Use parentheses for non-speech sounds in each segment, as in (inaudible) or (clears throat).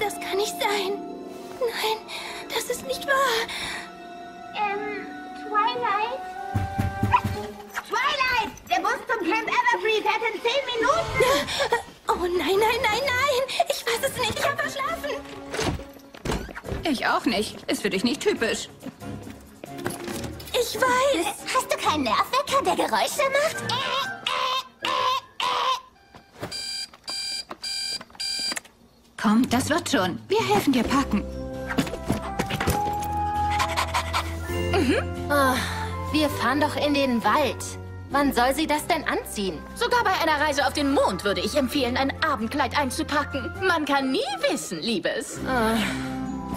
Das kann nicht sein. Nein, das ist nicht wahr. Ähm, Twilight? Twilight! Der Bus zum Camp Everfree fährt in zehn Minuten! Oh nein, nein, nein, nein! Ich weiß es nicht, ich habe verschlafen! Ich auch nicht. Ist für dich nicht typisch. Ich weiß! Hast du keinen Nervwecker, der Geräusche macht? Komm, das wird schon. Wir helfen dir packen. Wir fahren doch in den Wald. Wann soll sie das denn anziehen? Sogar bei einer Reise auf den Mond würde ich empfehlen, ein Abendkleid einzupacken. Man kann nie wissen, Liebes.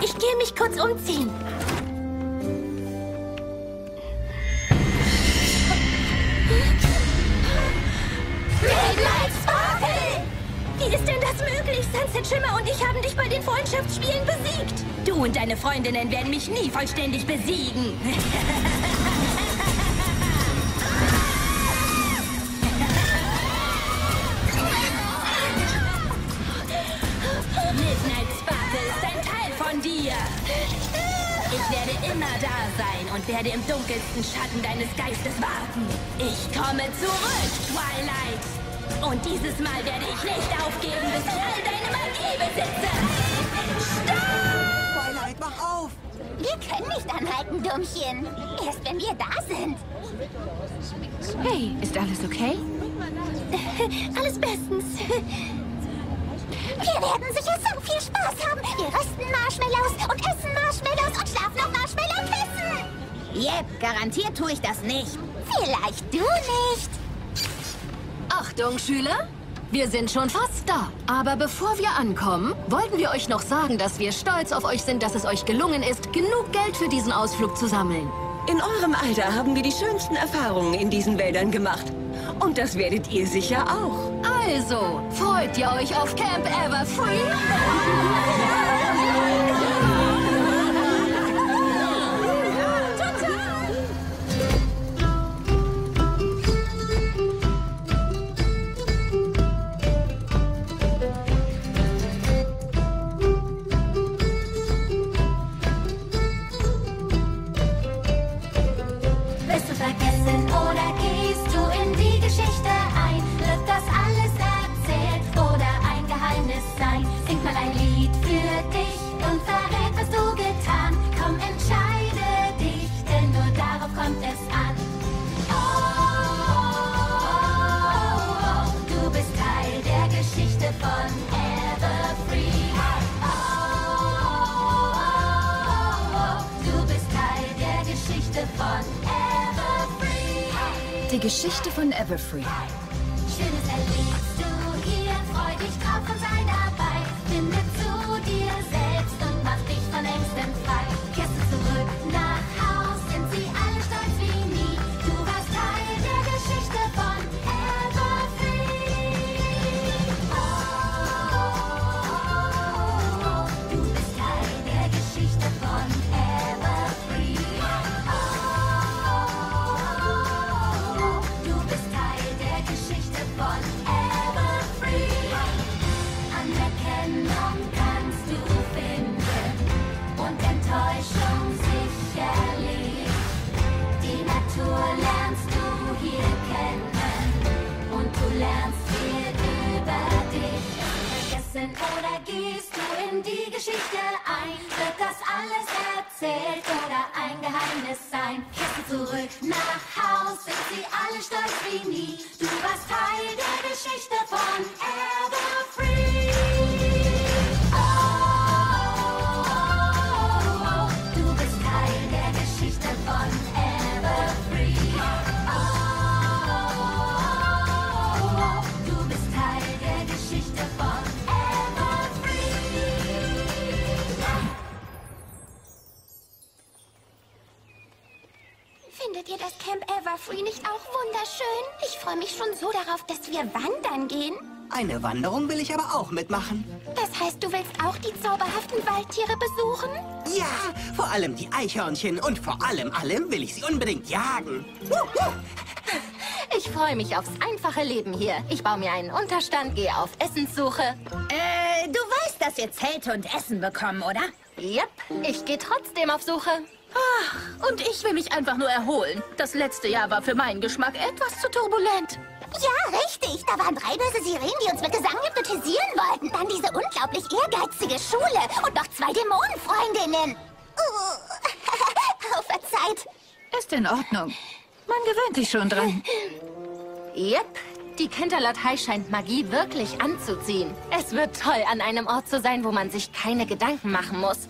Ich gehe mich kurz umziehen. Sunset Schimmer und ich haben dich bei den Freundschaftsspielen besiegt. Du und deine Freundinnen werden mich nie vollständig besiegen. Midnight Sparkle ist ein Teil von dir. Ich werde immer da sein und werde im dunkelsten Schatten deines Geistes warten. Ich komme zurück, Twilight. Und dieses Mal werde ich nicht aufgeben, bis ich all deine Magie besitze. Twilight, mach auf! Wir können nicht anhalten, Dummchen. Erst wenn wir da sind. Hey, ist alles okay? (laughs) Alles bestens. Wir werden sicher so viel Spaß haben. Wir rösten Marshmallows und essen Marshmallows und schlafen auf Marshmallow-Kissen. Jep, garantiert tue ich das nicht. Vielleicht du nicht. Achtung, Schüler! Wir sind schon fast da. Aber bevor wir ankommen, wollten wir euch noch sagen, dass wir stolz auf euch sind, dass es euch gelungen ist, genug Geld für diesen Ausflug zu sammeln. In eurem Alter haben wir die schönsten Erfahrungen in diesen Wäldern gemacht. Und das werdet ihr sicher auch. Also, freut ihr euch auf Camp Everfree? Das Camp Everfree nicht auch wunderschön? Ich freue mich schon so darauf, dass wir wandern gehen. Eine Wanderung will ich aber auch mitmachen. Das heißt, du willst auch die zauberhaften Waldtiere besuchen? Ja, vor allem die Eichhörnchen und vor allem allem will ich sie unbedingt jagen. Ich freue mich aufs einfache Leben hier. Ich baue mir einen Unterstand, gehe auf Essenssuche. Äh, du weißt dass wir Zelte und Essen bekommen, oder? Yep, ich gehe trotzdem auf Suche. Und ich will mich einfach nur erholen. Das letzte Jahr war für meinen Geschmack etwas zu turbulent. Ja, richtig. Da waren drei böse Sirenen, die uns mit Gesang hypnotisieren wollten. Dann diese unglaublich ehrgeizige Schule und noch zwei Dämonenfreundinnen. Uh, (laughs) oh, verzeiht. Ist in Ordnung. Man gewöhnt sich schon dran. Yep, die Kinderlatei scheint Magie wirklich anzuziehen. Es wird toll, an einem Ort zu sein, wo man sich keine Gedanken machen muss.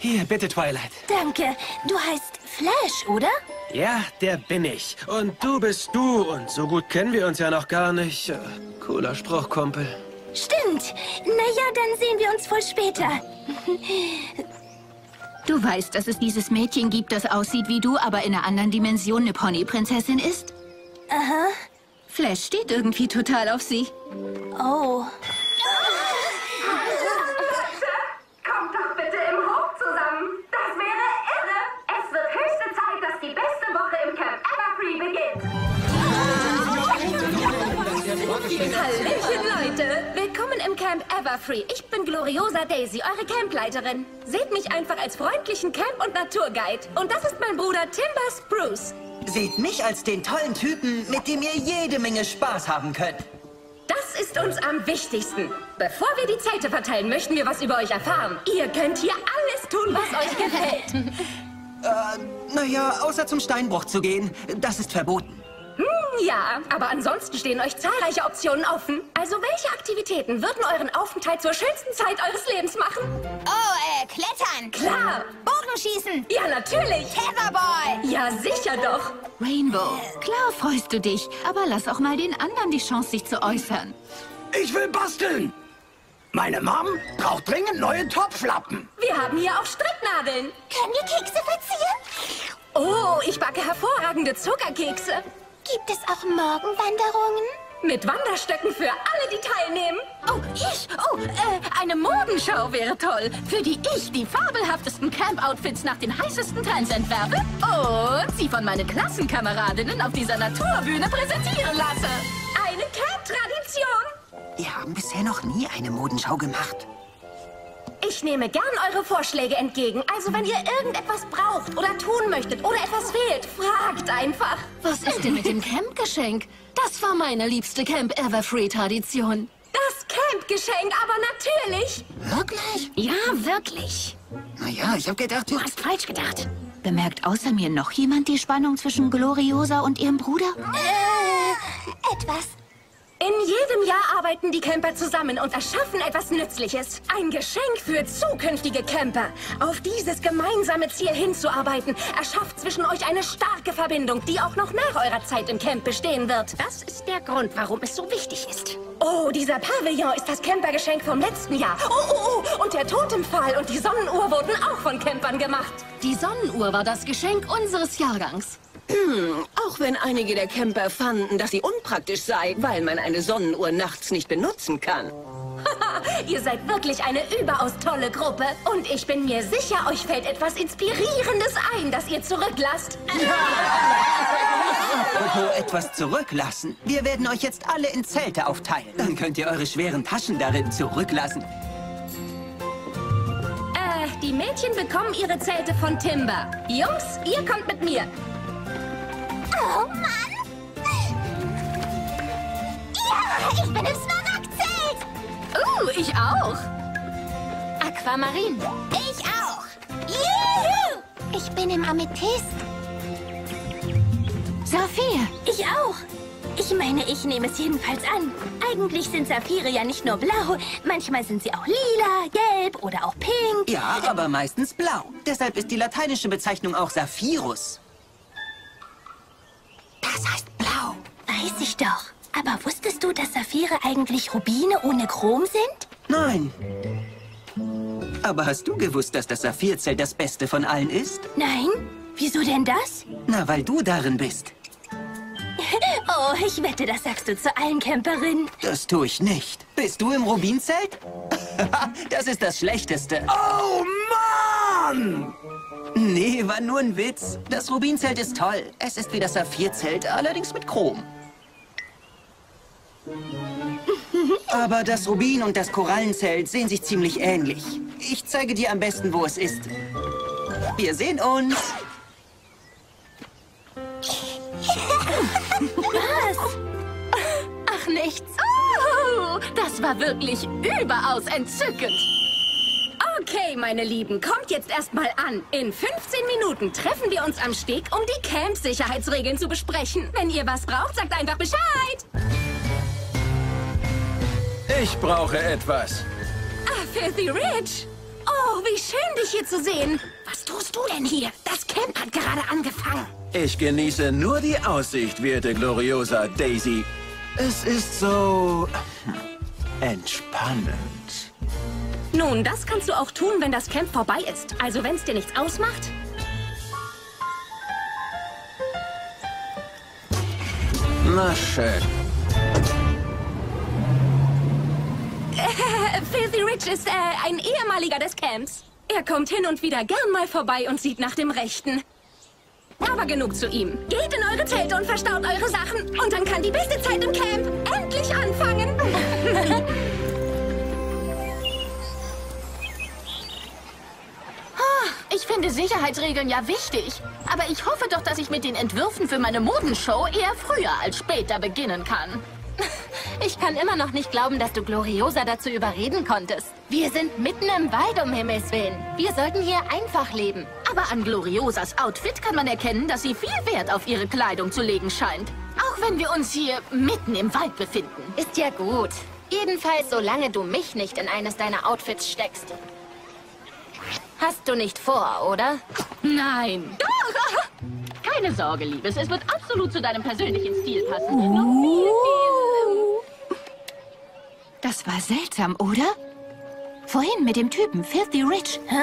Hier, bitte, Twilight. Danke. Du heißt Flash, oder? Ja, der bin ich. Und du bist du. Und so gut kennen wir uns ja noch gar nicht. Äh, Cooler Spruch, Kumpel. Stimmt. Naja, dann sehen wir uns voll später. (laughs) Du weißt, dass es dieses Mädchen gibt, das aussieht wie du, aber in einer anderen Dimension eine Ponyprinzessin ist? Aha. Flash steht irgendwie total auf sie. Oh. Kommt doch bitte im Hof zusammen. Das wäre irre. Es wird höchste Zeit, dass die beste Woche im Camp Everfree beginnt. Hallöchen, Leute! Willkommen im Camp Everfree. Ich bin Gloriosa Daisy, eure Campleiterin. Seht mich einfach als freundlichen Camp- und Naturguide. Und das ist mein Bruder Timber Spruce. Seht mich als den tollen Typen, mit dem ihr jede Menge Spaß haben könnt. Das ist uns am wichtigsten. Bevor wir die Zelte verteilen, möchten wir was über euch erfahren. Ihr könnt hier alles tun, was euch gefällt. (laughs) Äh, naja, außer zum Steinbruch zu gehen, das ist verboten. Hm, ja, aber ansonsten stehen euch zahlreiche Optionen offen. Also welche Aktivitäten würden euren Aufenthalt zur schönsten Zeit eures Lebens machen? Oh, äh, klettern. Klar. Bogenschießen. Ja, natürlich. Tetherball. Ja, sicher doch. Rainbow, klar freust du dich, aber lass auch mal den anderen die Chance, sich zu äußern. Ich will basteln. Meine Mom braucht dringend neue Topflappen. Wir haben hier auch Stricknadeln. Können wir Kekse verzieren? Oh, ich backe hervorragende Zuckerkekse. Gibt es auch Morgenwanderungen? Mit Wanderstöcken für alle, die teilnehmen. Oh, ich? Oh, äh, eine Modenschau wäre toll, für die ich die fabelhaftesten Camp-Outfits nach den heißesten Trends entwerfe und sie von meinen Klassenkameradinnen auf dieser Naturbühne präsentieren lasse. Eine Camp-Tradition. Wir haben bisher noch nie eine Modenschau gemacht. Ich nehme gern eure Vorschläge entgegen. Also wenn ihr irgendetwas braucht oder tun möchtet oder etwas fehlt, fragt einfach. Was ist denn mit dem Campgeschenk? Das war meine liebste Camp Everfree-Tradition. Das Campgeschenk aber natürlich. Wirklich? Ja, wirklich. Naja, ich hab gedacht, du... Hast falsch gedacht. Bemerkt außer mir noch jemand die Spannung zwischen Gloriosa und ihrem Bruder? Äh, etwas. In jedem Jahr arbeiten die Camper zusammen und erschaffen etwas Nützliches. Ein Geschenk für zukünftige Camper. Auf dieses gemeinsame Ziel hinzuarbeiten, erschafft zwischen euch eine starke Verbindung, die auch noch nach eurer Zeit im Camp bestehen wird. Das ist der Grund, warum es so wichtig ist. Oh, dieser Pavillon ist das Campergeschenk vom letzten Jahr. Oh, oh, oh, und der Totempfahl und die Sonnenuhr wurden auch von Campern gemacht. Die Sonnenuhr war das Geschenk unseres Jahrgangs. Hm, (clears throat) auch wenn einige der Camper fanden, dass sie unpraktisch sei, weil man eine Sonnenuhr nachts nicht benutzen kann. (laughs) Ihr seid wirklich eine überaus tolle Gruppe. Und ich bin mir sicher, euch fällt etwas Inspirierendes ein, das ihr zurücklasst. Apropos etwas zurücklassen. Wir werden euch jetzt alle in Zelte aufteilen. Dann könnt ihr eure schweren Taschen darin zurücklassen. Äh, die Mädchen bekommen ihre Zelte von Timber. Jungs, ihr kommt mit mir. Oh Mann! Ja, ich bin im Smaragdzelt! Uh, ich auch. Aquamarin. Ich auch! Juhu! Ich bin im Amethyst. Saphir, Ich auch. Ich meine, ich nehme es jedenfalls an. Eigentlich sind Saphire ja nicht nur blau, manchmal sind sie auch lila, gelb oder auch pink. Ja, aber meistens blau. Deshalb ist die lateinische Bezeichnung auch Saphirus. Das heißt blau. Weiß ich doch. Aber wusstest du, dass Saphire eigentlich Rubine ohne Chrom sind? Nein. Aber hast du gewusst, dass das Saphirzelt das Beste von allen ist? Nein? Wieso denn das? Na, weil du darin bist. (laughs) Oh, ich wette, das sagst du zu allen Camperinnen. Das tue ich nicht. Bist du im Rubinzelt? (laughs) das ist das Schlechteste. Oh Mann! Nee, war nur ein Witz. Das Rubinzelt ist toll. Es ist wie das Saphirzelt, allerdings mit Chrom. Aber das Rubin und das Korallenzelt sehen sich ziemlich ähnlich. Ich zeige dir am besten, wo es ist. Wir sehen uns. Was? Ach, nichts. Oh, das war wirklich überaus entzückend. Okay, meine Lieben, kommt jetzt erstmal an. In 15 Minuten treffen wir uns am Steg, um die Camp-Sicherheitsregeln zu besprechen. Wenn ihr was braucht, sagt einfach Bescheid. Ich brauche etwas. Ah, Filthy Rich. Oh, wie schön, dich hier zu sehen. Was tust du denn hier? Das Camp hat gerade angefangen. Ich genieße nur die Aussicht, werte Gloriosa Daisy. Es ist so hm, entspannend. Nun, das kannst du auch tun, wenn das Camp vorbei ist. Also, wenn es dir nichts ausmacht. Na schön. Äh, Filthy Rich ist äh, ein ehemaliger des Camps. Er kommt hin und wieder gern mal vorbei und sieht nach dem Rechten. Aber genug zu ihm. Geht in eure Zelte und verstaut eure Sachen. Und dann kann die beste Zeit im Camp endlich anfangen. (laughs) Ich finde Sicherheitsregeln ja wichtig. Aber ich hoffe doch, dass ich mit den Entwürfen für meine Modenshow eher früher als später beginnen kann. (laughs) Ich kann immer noch nicht glauben, dass du Gloriosa dazu überreden konntest. Wir sind mitten im Wald, um Himmels Willen. Wir sollten hier einfach leben. Aber an Gloriosas Outfit kann man erkennen, dass sie viel Wert auf ihre Kleidung zu legen scheint. Auch wenn wir uns hier mitten im Wald befinden. Ist ja gut. Jedenfalls, solange du mich nicht in eines deiner Outfits steckst. Hast du nicht vor, oder? Nein. (laughs) Keine Sorge, Liebes. Es wird absolut zu deinem persönlichen Stil passen. Viel... Das war seltsam, oder? Vorhin mit dem Typen, Filthy Rich. Hä?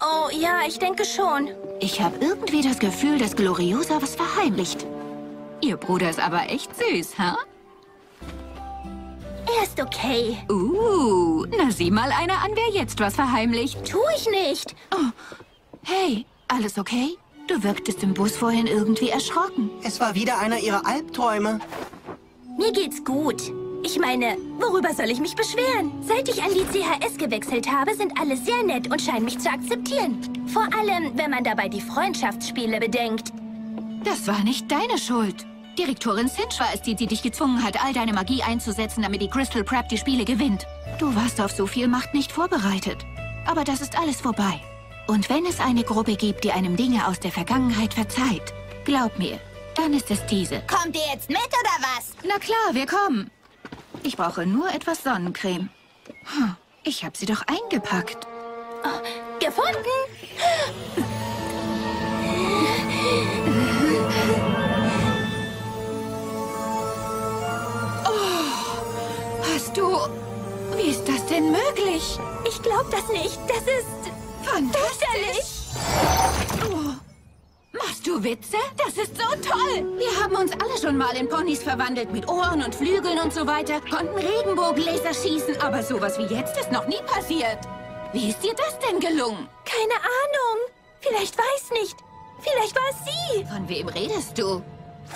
Oh, ja, ich denke schon. Ich habe irgendwie das Gefühl, dass Gloriosa was verheimlicht. Ihr Bruder ist aber echt süß, hä? Er ist okay. Uh, na sieh mal einer an, wer jetzt was verheimlicht. Tu ich nicht. Oh, hey, alles okay? Du wirktest im Bus vorhin irgendwie erschrocken. Es war wieder einer ihrer Albträume. Mir geht's gut. Ich meine, worüber soll ich mich beschweren? Seit ich an die CHS gewechselt habe, sind alle sehr nett und scheinen mich zu akzeptieren. Vor allem, wenn man dabei die Freundschaftsspiele bedenkt. Das war nicht deine Schuld. Direktorin Cinch war es, die, die dich gezwungen hat, all deine Magie einzusetzen, damit die Crystal Prep die Spiele gewinnt. Du warst auf so viel Macht nicht vorbereitet. Aber das ist alles vorbei. Und wenn es eine Gruppe gibt, die einem Dinge aus der Vergangenheit verzeiht, glaub mir, dann ist es diese. Kommt ihr jetzt mit oder was? Na klar, wir kommen. Ich brauche nur etwas Sonnencreme. Hm, ich habe sie doch eingepackt. Gefunden? Hast du... Wie ist das denn möglich? Ich glaub das nicht. Das ist... Fantastisch. Oh. Machst du Witze? Das ist so toll. Wir haben uns alle schon mal in Ponys verwandelt mit Ohren und Flügeln und so weiter, konnten Regenbogenlaser schießen, aber sowas wie jetzt ist noch nie passiert. Wie ist dir das denn gelungen? Keine Ahnung. Vielleicht weiß nicht. Vielleicht war es sie. Von wem redest du?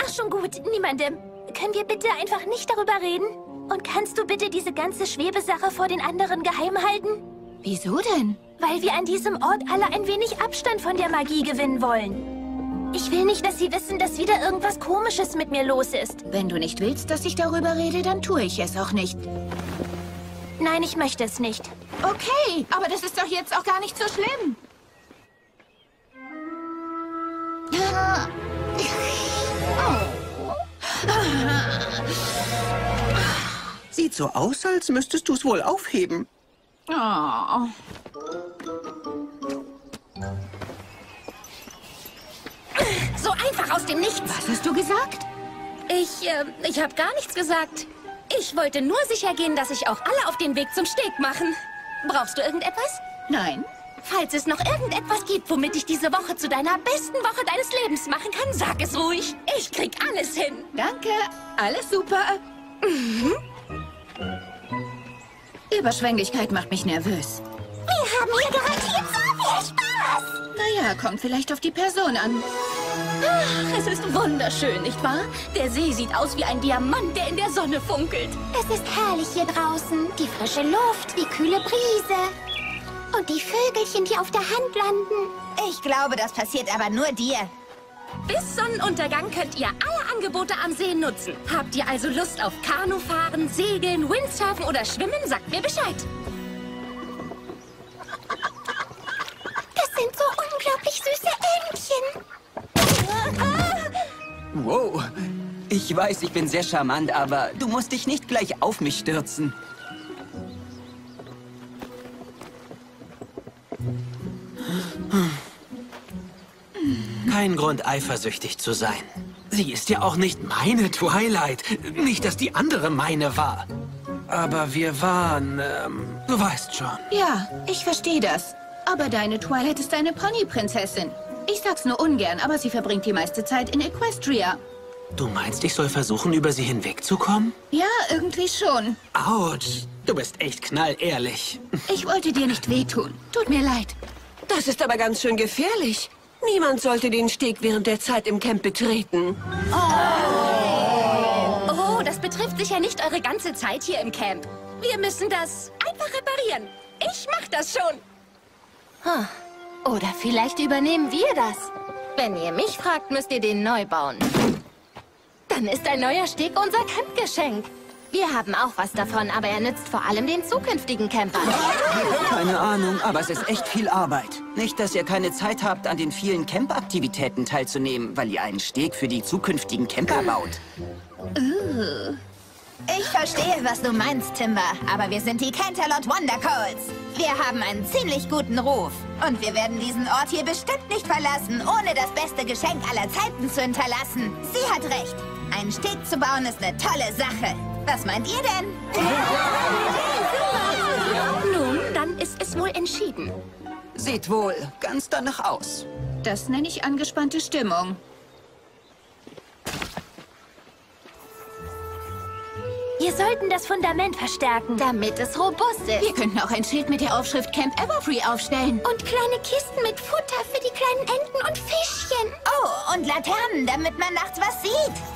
Ach, schon gut. Niemandem. Können wir bitte einfach nicht darüber reden? Und kannst du bitte diese ganze Schwebesache vor den anderen geheim halten? Wieso denn? Weil wir an diesem Ort alle ein wenig Abstand von der Magie gewinnen wollen. Ich will nicht, dass sie wissen, dass wieder irgendwas Komisches mit mir los ist. Wenn du nicht willst, dass ich darüber rede, dann tue ich es auch nicht. Nein, ich möchte es nicht. Okay, aber das ist doch jetzt auch gar nicht so schlimm. Sieht so aus, als müsstest du es wohl aufheben. Oh. So einfach aus dem Nichts. Was hast du gesagt? Ich, äh, ich habe gar nichts gesagt. Ich wollte nur sicher gehen, dass sich auch alle auf den Weg zum Steg machen. Brauchst du irgendetwas? Nein. Falls es noch irgendetwas gibt, womit ich diese Woche zu deiner besten Woche deines Lebens machen kann, sag es ruhig. Ich krieg alles hin. Danke. Alles super. Mhm. Überschwänglichkeit macht mich nervös. Wir haben hier garantiert so viel Spaß. Naja, kommt vielleicht auf die Person an. Ach, es ist wunderschön, nicht wahr? Der See sieht aus wie ein Diamant, der in der Sonne funkelt. Es ist herrlich hier draußen. Die frische Luft, die kühle Brise. Und die Vögelchen, die auf der Hand landen. Ich glaube, das passiert aber nur dir. Bis Sonnenuntergang könnt ihr alle Angebote am See nutzen. Habt ihr also Lust auf Kanufahren, Segeln, Windsurfen oder Schwimmen, sagt mir Bescheid. Das sind so unglaublich süße Entchen. Wow. Ich weiß, ich bin sehr charmant, aber du musst dich nicht gleich auf mich stürzen. Kein Grund, eifersüchtig zu sein. Sie ist ja auch nicht meine Twilight. Nicht, dass die andere meine war. Aber wir waren, ähm, du weißt schon. Ja, ich verstehe das. Aber deine Twilight ist eine Ponyprinzessin. Ich sag's nur ungern, aber sie verbringt die meiste Zeit in Equestria. Du meinst, ich soll versuchen, über sie hinwegzukommen? Ja, irgendwie schon. Autsch, du bist echt knallehrlich. Ich wollte dir nicht wehtun. Tut mir leid. Das ist aber ganz schön gefährlich. Niemand sollte den Steg während der Zeit im Camp betreten. Oh, das betrifft sicher nicht eure ganze Zeit hier im Camp. Wir müssen das einfach reparieren. Ich mach das schon. Oder vielleicht übernehmen wir das. Wenn ihr mich fragt, müsst ihr den neu bauen. Dann ist ein neuer Steg unser Campgeschenk. Wir haben auch was davon, aber er nützt vor allem den zukünftigen Campern. Keine Ahnung, aber es ist echt viel Arbeit. Nicht, dass ihr keine Zeit habt, an den vielen Camp-Aktivitäten teilzunehmen, weil ihr einen Steg für die zukünftigen Camper baut. Ich verstehe, was du meinst, Timber, aber wir sind die Canterlot Wondercoals. Wir haben einen ziemlich guten Ruf. Und wir werden diesen Ort hier bestimmt nicht verlassen, ohne das beste Geschenk aller Zeiten zu hinterlassen. Sie hat recht. Einen Steg zu bauen ist eine tolle Sache. Was meint ihr denn? Nun, dann ist es wohl entschieden. Sieht wohl ganz danach aus. Das nenne ich angespannte Stimmung. Wir sollten das Fundament verstärken. Damit es robust ist. Wir könnten auch ein Schild mit der Aufschrift Camp Everfree aufstellen. Und kleine Kisten mit Futter für die kleinen Enten und Fischchen. Oh, und Laternen, damit man nachts was sieht.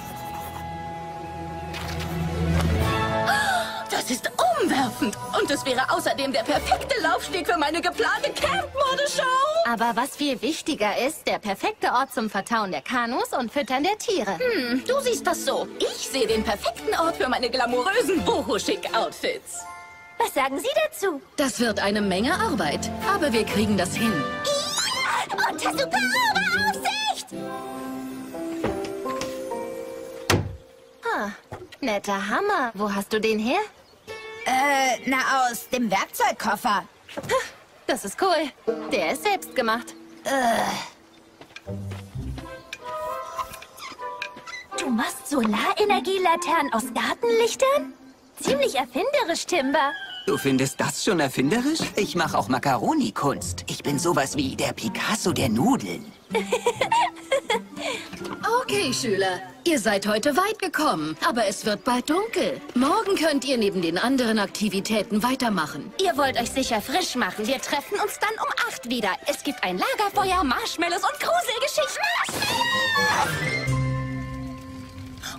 Das ist umwerfend. Und es wäre außerdem der perfekte Laufsteg für meine geplante Camp-Modeshow. Aber was viel wichtiger ist, der perfekte Ort zum Vertauen der Kanus und Füttern der Tiere. Hm, du siehst das so. Ich sehe den perfekten Ort für meine glamourösen Boho-Schick-Outfits. Was sagen Sie dazu? Das wird eine Menge Arbeit, aber wir kriegen das hin. Unter superbe Aufsicht! Ah, netter Hammer. Wo hast du den her? Äh, na, aus dem Werkzeugkoffer. Das ist cool. Der ist selbst gemacht. Du machst Solarenergielaternen aus Gartenlichtern? Ziemlich erfinderisch, Timber. Du findest das schon erfinderisch? Ich mache auch Macaroni-Kunst. Ich bin sowas wie der Picasso der Nudeln. (laughs) Okay, Schüler. Ihr seid heute weit gekommen, aber es wird bald dunkel. Morgen könnt ihr neben den anderen Aktivitäten weitermachen. Ihr wollt euch sicher frisch machen. Wir treffen uns dann um acht wieder. Es gibt ein Lagerfeuer, Marshmallows und Gruselgeschichten.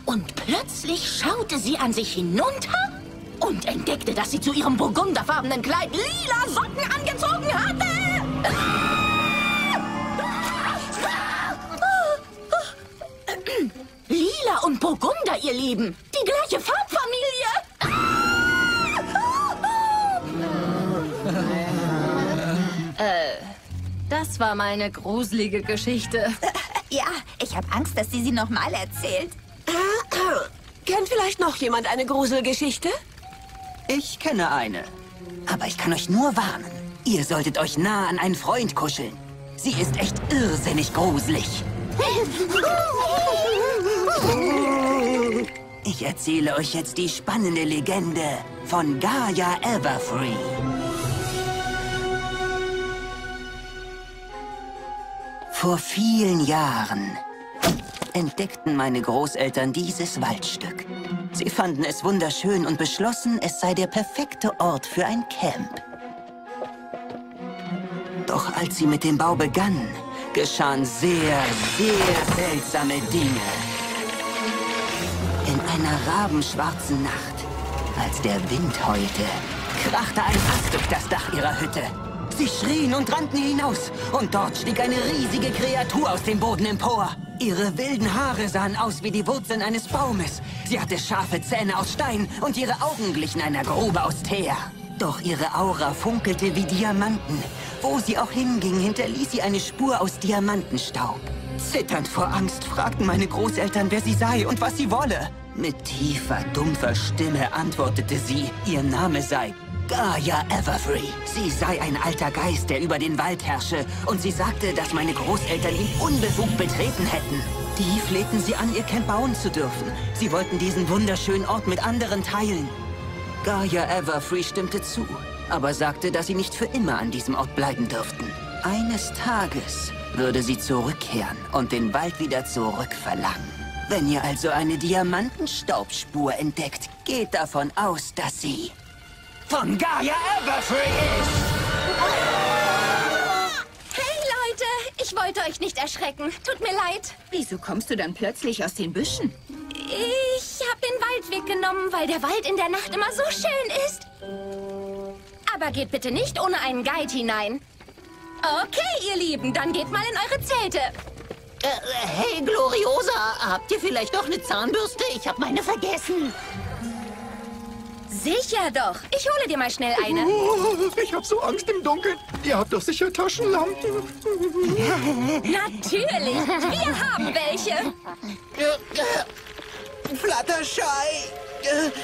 Und plötzlich schaute sie an sich hinunter und entdeckte, dass sie zu ihrem burgunderfarbenen Kleid lila Socken angezogen hatte. Lila und Burgunder, ihr Lieben. Die gleiche Farbfamilie. (laughs) Das war mal eine gruselige Geschichte. (laughs) Ja, ich habe Angst, dass sie sie nochmal erzählt. (clears throat) Kennt vielleicht noch jemand eine Gruselgeschichte? Ich kenne eine. Aber ich kann euch nur warnen. Ihr solltet euch nah an einen Freund kuscheln. Sie ist echt irrsinnig gruselig. Ich erzähle euch jetzt die spannende Legende von Gaia Everfree. Vor vielen Jahren entdeckten meine Großeltern dieses Waldstück. Sie fanden es wunderschön und beschlossen, es sei der perfekte Ort für ein Camp. Doch als sie mit dem Bau begannen, geschahen sehr, sehr seltsame Dinge. In einer rabenschwarzen Nacht, als der Wind heulte, krachte ein Ast durch das Dach ihrer Hütte. Sie schrien und rannten hinaus. Und dort stieg eine riesige Kreatur aus dem Boden empor. Ihre wilden Haare sahen aus wie die Wurzeln eines Baumes. Sie hatte scharfe Zähne aus Stein und ihre Augen glichen einer Grube aus Teer. Doch ihre Aura funkelte wie Diamanten. Wo sie auch hinging, hinterließ sie eine Spur aus Diamantenstaub. Zitternd vor Angst fragten meine Großeltern, wer sie sei und was sie wolle. Mit tiefer, dumpfer Stimme antwortete sie, ihr Name sei Gaia Everfree. Sie sei ein alter Geist, der über den Wald herrsche. Und sie sagte, dass meine Großeltern ihn unbefugt betreten hätten. Die flehten sie an, ihr Camp bauen zu dürfen. Sie wollten diesen wunderschönen Ort mit anderen teilen. Gaia Everfree stimmte zu, aber sagte, dass sie nicht für immer an diesem Ort bleiben dürften. Eines Tages würde sie zurückkehren und den Wald wieder zurückverlangen. Wenn ihr also eine Diamantenstaubspur entdeckt, geht davon aus, dass sie von Gaia Everfree ist. Hey Leute, ich wollte euch nicht erschrecken. Tut mir leid. Wieso kommst du dann plötzlich aus den Büschen? Ich habe den Waldweg genommen, weil der Wald in der Nacht immer so schön ist. Aber geht bitte nicht ohne einen Guide hinein. Okay, ihr Lieben, dann geht mal in eure Zelte. Äh, hey, Gloriosa, habt ihr vielleicht doch eine Zahnbürste? Ich habe meine vergessen. Sicher doch. Ich hole dir mal schnell eine. (laughs) Ich hab so Angst im Dunkeln. Ihr habt doch sicher Taschenlampen. Natürlich. Wir haben welche. Flatterschei.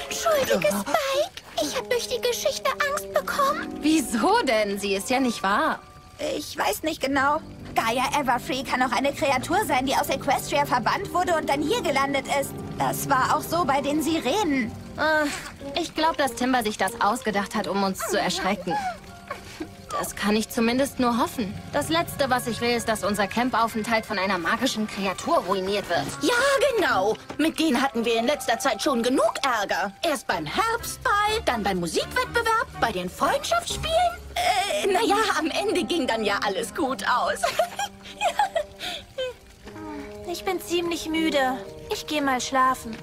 Entschuldige, Spike. Ich habe durch die Geschichte Angst bekommen. Wieso denn? Sie ist ja nicht wahr. Ich weiß nicht genau. Gaia Everfree kann auch eine Kreatur sein, die aus Equestria verbannt wurde und dann hier gelandet ist. Das war auch so bei den Sirenen. Äh, ich glaube, dass Timber sich das ausgedacht hat, um uns zu erschrecken. Das kann ich zumindest nur hoffen. Das Letzte, was ich will, ist, dass unser Campaufenthalt von einer magischen Kreatur ruiniert wird. Ja, genau. Mit denen hatten wir in letzter Zeit schon genug Ärger. Erst beim Herbstball, dann beim Musikwettbewerb, bei den Freundschaftsspielen. Äh, naja, am Ende ging dann ja alles gut aus. (laughs) Ich bin ziemlich müde. Ich gehe mal schlafen.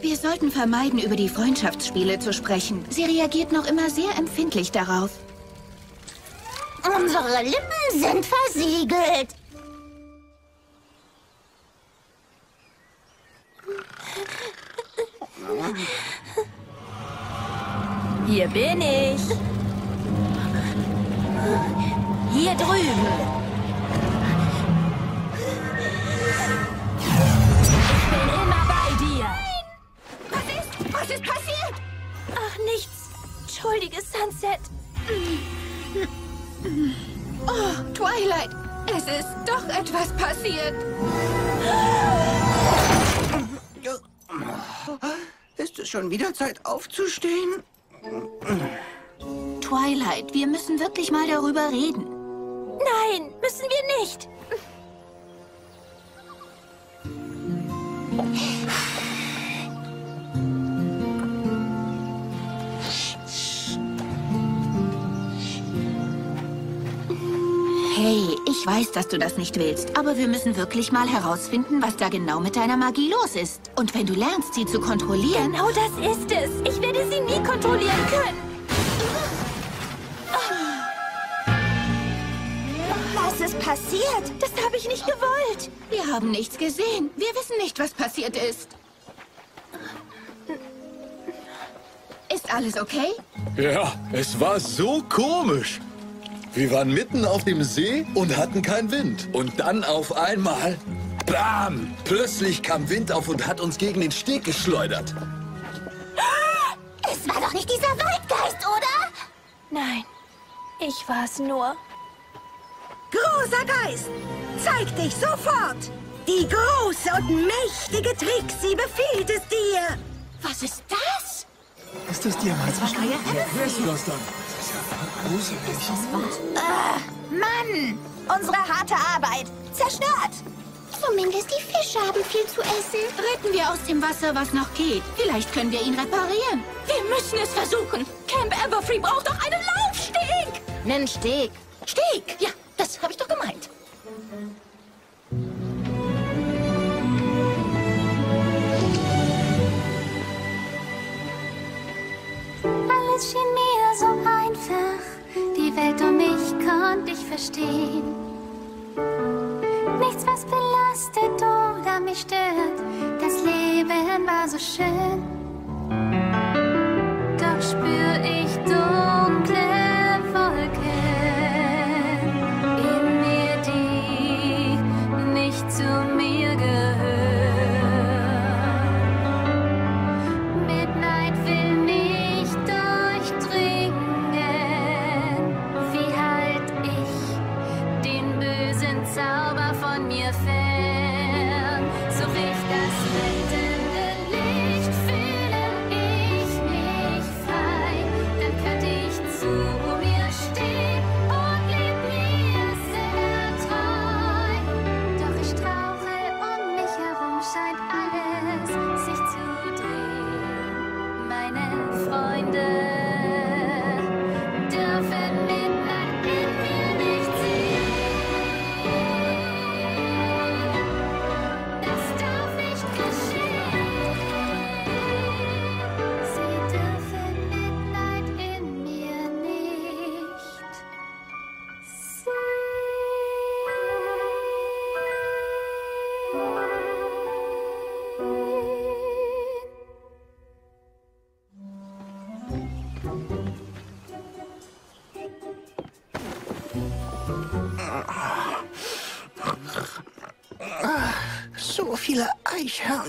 Wir sollten vermeiden, über die Freundschaftsspiele zu sprechen. Sie reagiert noch immer sehr empfindlich darauf. Unsere Lippen sind versiegelt. Hier bin ich. Hier drüben. Schon wieder Zeit aufzustehen? Twilight, wir müssen wirklich mal darüber reden. Nein, müssen wir nicht. Weiß, dass du das nicht willst, aber wir müssen wirklich mal herausfinden, was da genau mit deiner Magie los ist. Und wenn du lernst, sie zu kontrollieren... Genau das ist es. Ich werde sie nie kontrollieren können. Was ist passiert? Das habe ich nicht gewollt. Wir haben nichts gesehen. Wir wissen nicht, was passiert ist. Ist alles okay? Ja, es war so komisch. Wir waren mitten auf dem See und hatten keinen Wind. Und dann auf einmal, bam! Plötzlich kam Wind auf und hat uns gegen den Steg geschleudert. Es war doch nicht dieser Waldgeist, oder? Nein, ich war es nur. Großer Geist, zeig dich sofort! Die große und mächtige Trixie befiehlt es dir! Was ist das? Ist das Diamantenschnee? Wer ist das dann? Äh, Mann! Unsere harte Arbeit! Zerstört! Zumindest die Fische haben viel zu essen. Retten wir aus dem Wasser, was noch geht. Vielleicht können wir ihn reparieren. Wir müssen es versuchen. Camp Everfree braucht doch einen Laufsteg. Einen Steg. Steg? Ja, das habe ich doch gemeint. Alles schien so einfach. Die Welt um mich konnte ich verstehen. Nichts, was belastet oder mich stört. Das Leben war so schön.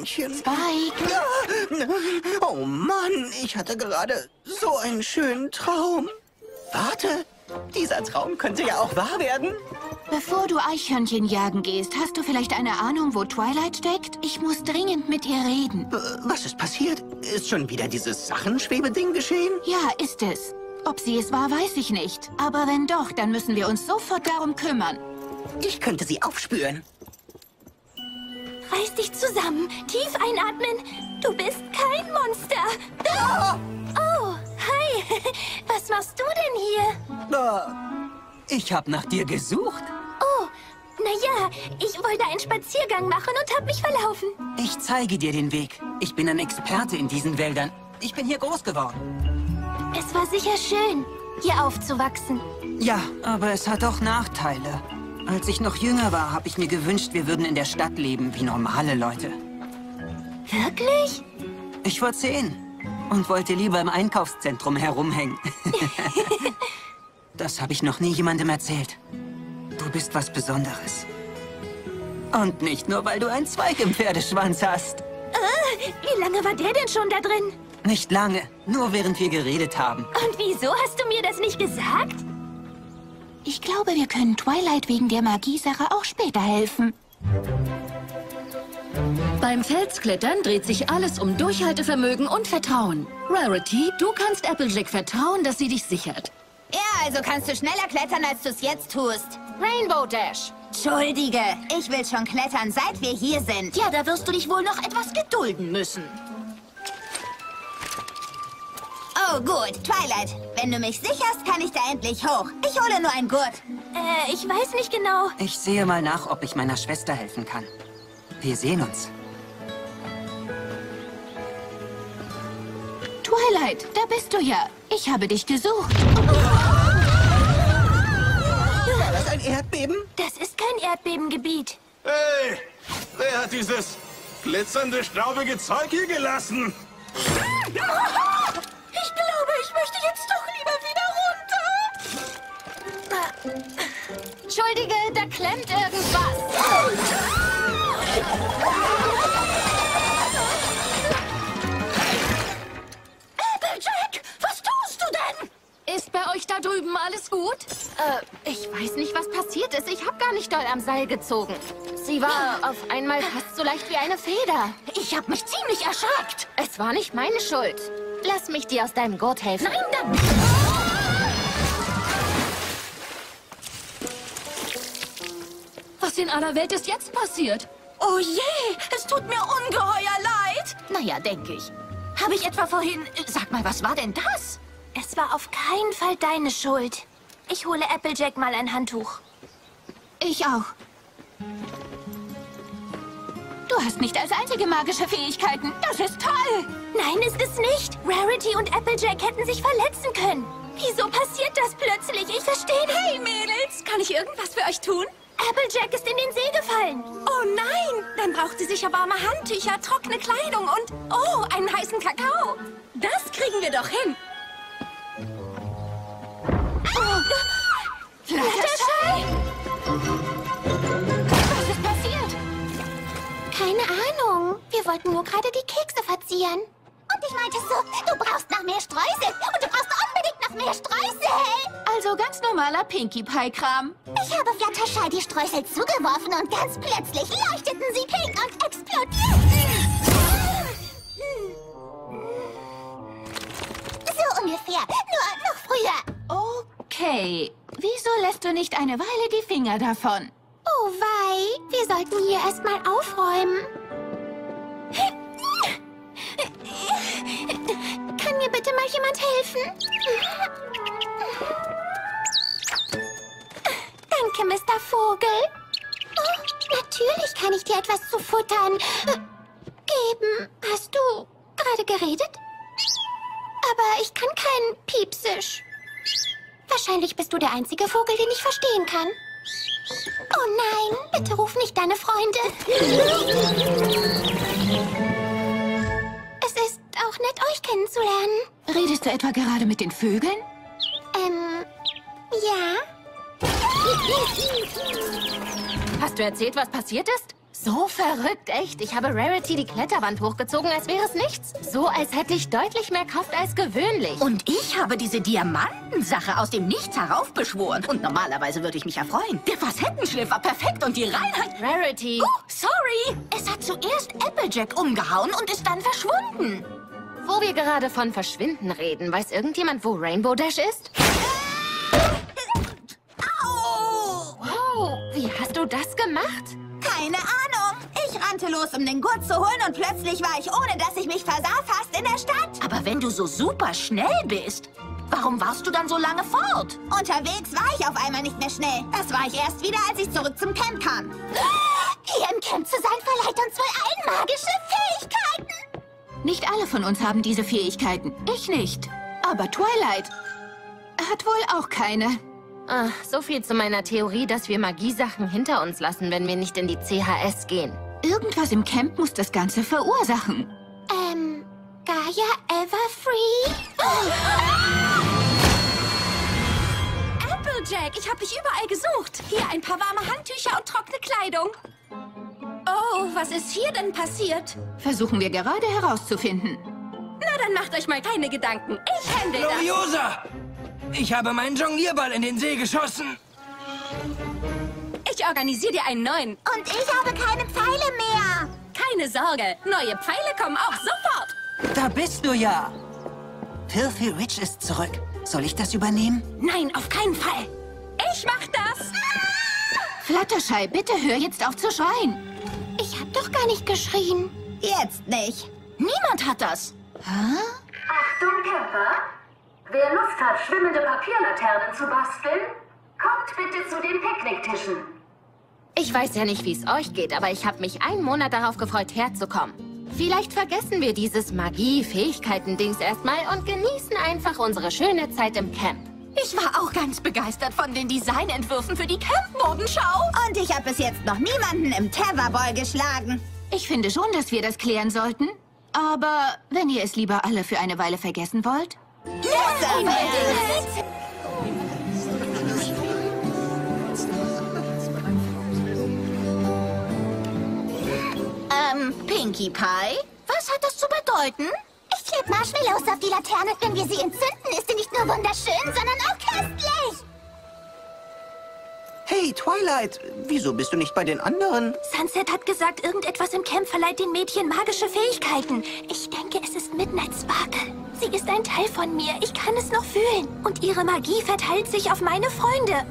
Eichhörnchen. Spike! Oh Mann, ich hatte gerade so einen schönen Traum. Warte, dieser Traum könnte ja auch wahr werden. Bevor du Eichhörnchen jagen gehst, hast du vielleicht eine Ahnung, wo Twilight steckt? Ich muss dringend mit ihr reden. Was ist passiert? Ist schon wieder dieses Sachenschwebeding geschehen? Ja, ist es. Ob sie es war, weiß ich nicht. Aber wenn doch, dann müssen wir uns sofort darum kümmern. Ich könnte sie aufspüren. Reiß dich zusammen. Tief einatmen. Du bist kein Monster. Oh, oh hi. (laughs) Was machst du denn hier? Ich hab nach dir gesucht. Oh, naja, ich wollte einen Spaziergang machen und hab mich verlaufen. Ich zeige dir den Weg. Ich bin ein Experte in diesen Wäldern. Ich bin hier groß geworden. Es war sicher schön, hier aufzuwachsen. Ja, aber es hat auch Nachteile. Als ich noch jünger war, habe ich mir gewünscht, wir würden in der Stadt leben wie normale Leute. Wirklich? Ich war zehn und wollte lieber im Einkaufszentrum herumhängen. (laughs) das habe ich noch nie jemandem erzählt. Du bist was Besonderes. Und nicht nur, weil du einen Zweig im Pferdeschwanz hast. Äh, wie lange war der denn schon da drin? Nicht lange, nur während wir geredet haben. Und wieso hast du mir das nicht gesagt? Ich glaube, wir können Twilight wegen der Magiesache auch später helfen. Beim Felsklettern dreht sich alles um Durchhaltevermögen und Vertrauen. Rarity, du kannst Applejack vertrauen, dass sie dich sichert. Ja, also kannst du schneller klettern, als du es jetzt tust. Rainbow Dash. Entschuldige, ich will schon klettern, seit wir hier sind. Ja, da wirst du dich wohl noch etwas gedulden müssen. Oh, gut. Twilight, wenn du mich sicherst, kann ich da endlich hoch. Ich hole nur einen Gurt. Äh, ich weiß nicht genau. Ich sehe mal nach, ob ich meiner Schwester helfen kann. Wir sehen uns. Twilight, da bist du ja. Ich habe dich gesucht. War das ein Erdbeben? Das ist kein Erdbebengebiet. Hey, wer hat dieses glitzernde, staubige Zeug hier gelassen? (laughs) Ich glaube, ich möchte jetzt doch lieber wieder runter. Entschuldige, da klemmt irgendwas. Ist bei euch da drüben alles gut? Äh, ich weiß nicht, was passiert ist. Ich habe gar nicht doll am Seil gezogen. Sie war auf einmal fast so leicht wie eine Feder. Ich habe mich ziemlich erschreckt. Es war nicht meine Schuld. Lass mich dir aus deinem Gurt helfen. Nein, dann... Was in aller Welt ist jetzt passiert? Oh je, es tut mir ungeheuer leid. Naja, denke ich. Habe ich etwa vorhin... Sag mal, was war denn das? Es war auf keinen Fall deine Schuld. Ich hole Applejack mal ein Handtuch. Ich auch. Du hast nicht als einzige magische Fähigkeiten. Das ist toll. Nein, ist es nicht. Rarity und Applejack hätten sich verletzen können. Wieso passiert das plötzlich? Ich verstehe nicht. Hey, Mädels, kann ich irgendwas für euch tun? Applejack ist in den See gefallen. Oh nein! Dann braucht sie sicher warme Handtücher, trockene Kleidung und, oh, einen heißen Kakao. Das kriegen wir doch hin. Fluttershy? Was ist passiert? Keine Ahnung. Wir wollten nur gerade die Kekse verzieren. Und ich meinte so, du brauchst noch mehr Streusel. Und du brauchst unbedingt noch mehr Streusel. Also ganz normaler Pinkie Pie-Kram. Ich habe Fluttershy die Streusel zugeworfen und ganz plötzlich leuchteten sie pink und explodierten. So ungefähr, nur noch früher. Okay, wieso lässt du nicht eine Weile die Finger davon? Oh wei, wir sollten hier erstmal aufräumen. Kann mir bitte mal jemand helfen? Danke, Mr. Vogel. Natürlich kann ich dir etwas zu futtern geben. Hast du gerade geredet? Aber ich kann kein Piepsisch. Wahrscheinlich bist du der einzige Vogel, den ich verstehen kann. Oh nein, bitte ruf nicht deine Freunde. Es ist auch nett, euch kennenzulernen. Redest du etwa gerade mit den Vögeln? Ähm, ja. Hast du erzählt, was passiert ist? So verrückt, echt. Ich habe Rarity die Kletterwand hochgezogen, als wäre es nichts. So, als hätte ich deutlich mehr Kraft als gewöhnlich. Und ich habe diese Diamantensache aus dem Nichts heraufbeschworen. Und normalerweise würde ich mich ja freuen. Der Facettenschliff war perfekt und die Reinheit... Rarity. Oh, sorry. Es hat zuerst Applejack umgehauen und ist dann verschwunden. Wo wir gerade von Verschwinden reden, weiß irgendjemand, wo Rainbow Dash ist? Wow, wie hast du das gemacht? Keine Ahnung. Ich rannte los, um den Gurt zu holen und plötzlich war ich, ohne dass ich mich versah, fast in der Stadt. Aber wenn du so super schnell bist, warum warst du dann so lange fort? Unterwegs war ich auf einmal nicht mehr schnell. Das war ich erst wieder, als ich zurück zum Camp kam. Hier im Camp zu sein verleiht uns wohl allen magische Fähigkeiten. Nicht alle von uns haben diese Fähigkeiten. Ich nicht. Aber Twilight hat wohl auch keine. Ah, so viel zu meiner Theorie, dass wir Magiesachen hinter uns lassen, wenn wir nicht in die CHS gehen. Irgendwas im Camp muss das Ganze verursachen. Ähm, Gaia Everfree? Applejack, ich habe dich überall gesucht. Hier ein paar warme Handtücher und trockene Kleidung. Oh, was ist hier denn passiert? Versuchen wir gerade herauszufinden. Na, dann macht euch mal keine Gedanken. Ich händel das. Gloriosa! Ich habe meinen Jonglierball in den See geschossen. Ich organisiere dir einen neuen. Und ich habe keine Pfeile mehr. Keine Sorge, neue Pfeile kommen auch sofort. Da bist du ja. Filthy Rich ist zurück. Soll ich das übernehmen? Nein, auf keinen Fall. Ich mach das. Fluttershy, bitte hör jetzt auf zu schreien. Ich hab doch gar nicht geschrien. Jetzt nicht. Niemand hat das. Hä? Achtung, Camper. Wer Lust hat, schwimmende Papierlaternen zu basteln, kommt bitte zu den Picknicktischen. Ich weiß ja nicht, wie es euch geht, aber ich habe mich einen Monat darauf gefreut, herzukommen. Vielleicht vergessen wir dieses Magie-Fähigkeiten-Dings erstmal und genießen einfach unsere schöne Zeit im Camp. Ich war auch ganz begeistert von den Designentwürfen für die Camp-Modenschau. Und ich habe bis jetzt noch niemanden im Tetherball geschlagen. Ich finde schon, dass wir das klären sollten. Aber wenn ihr es lieber alle für eine Weile vergessen wollt? Unbedingt. Ähm, Pinkie Pie? Was hat das zu bedeuten? Ich kleb Marshmallows auf die Laterne. Wenn wir sie entzünden, ist sie nicht nur wunderschön, sondern auch köstlich. Hey, Twilight, wieso bist du nicht bei den anderen? Sunset hat gesagt, irgendetwas im Camp verleiht den Mädchen magische Fähigkeiten. Ich denke, es ist Midnight Sparkle. Sie ist ein Teil von mir. Ich kann es noch fühlen. Und ihre Magie verteilt sich auf meine Freunde.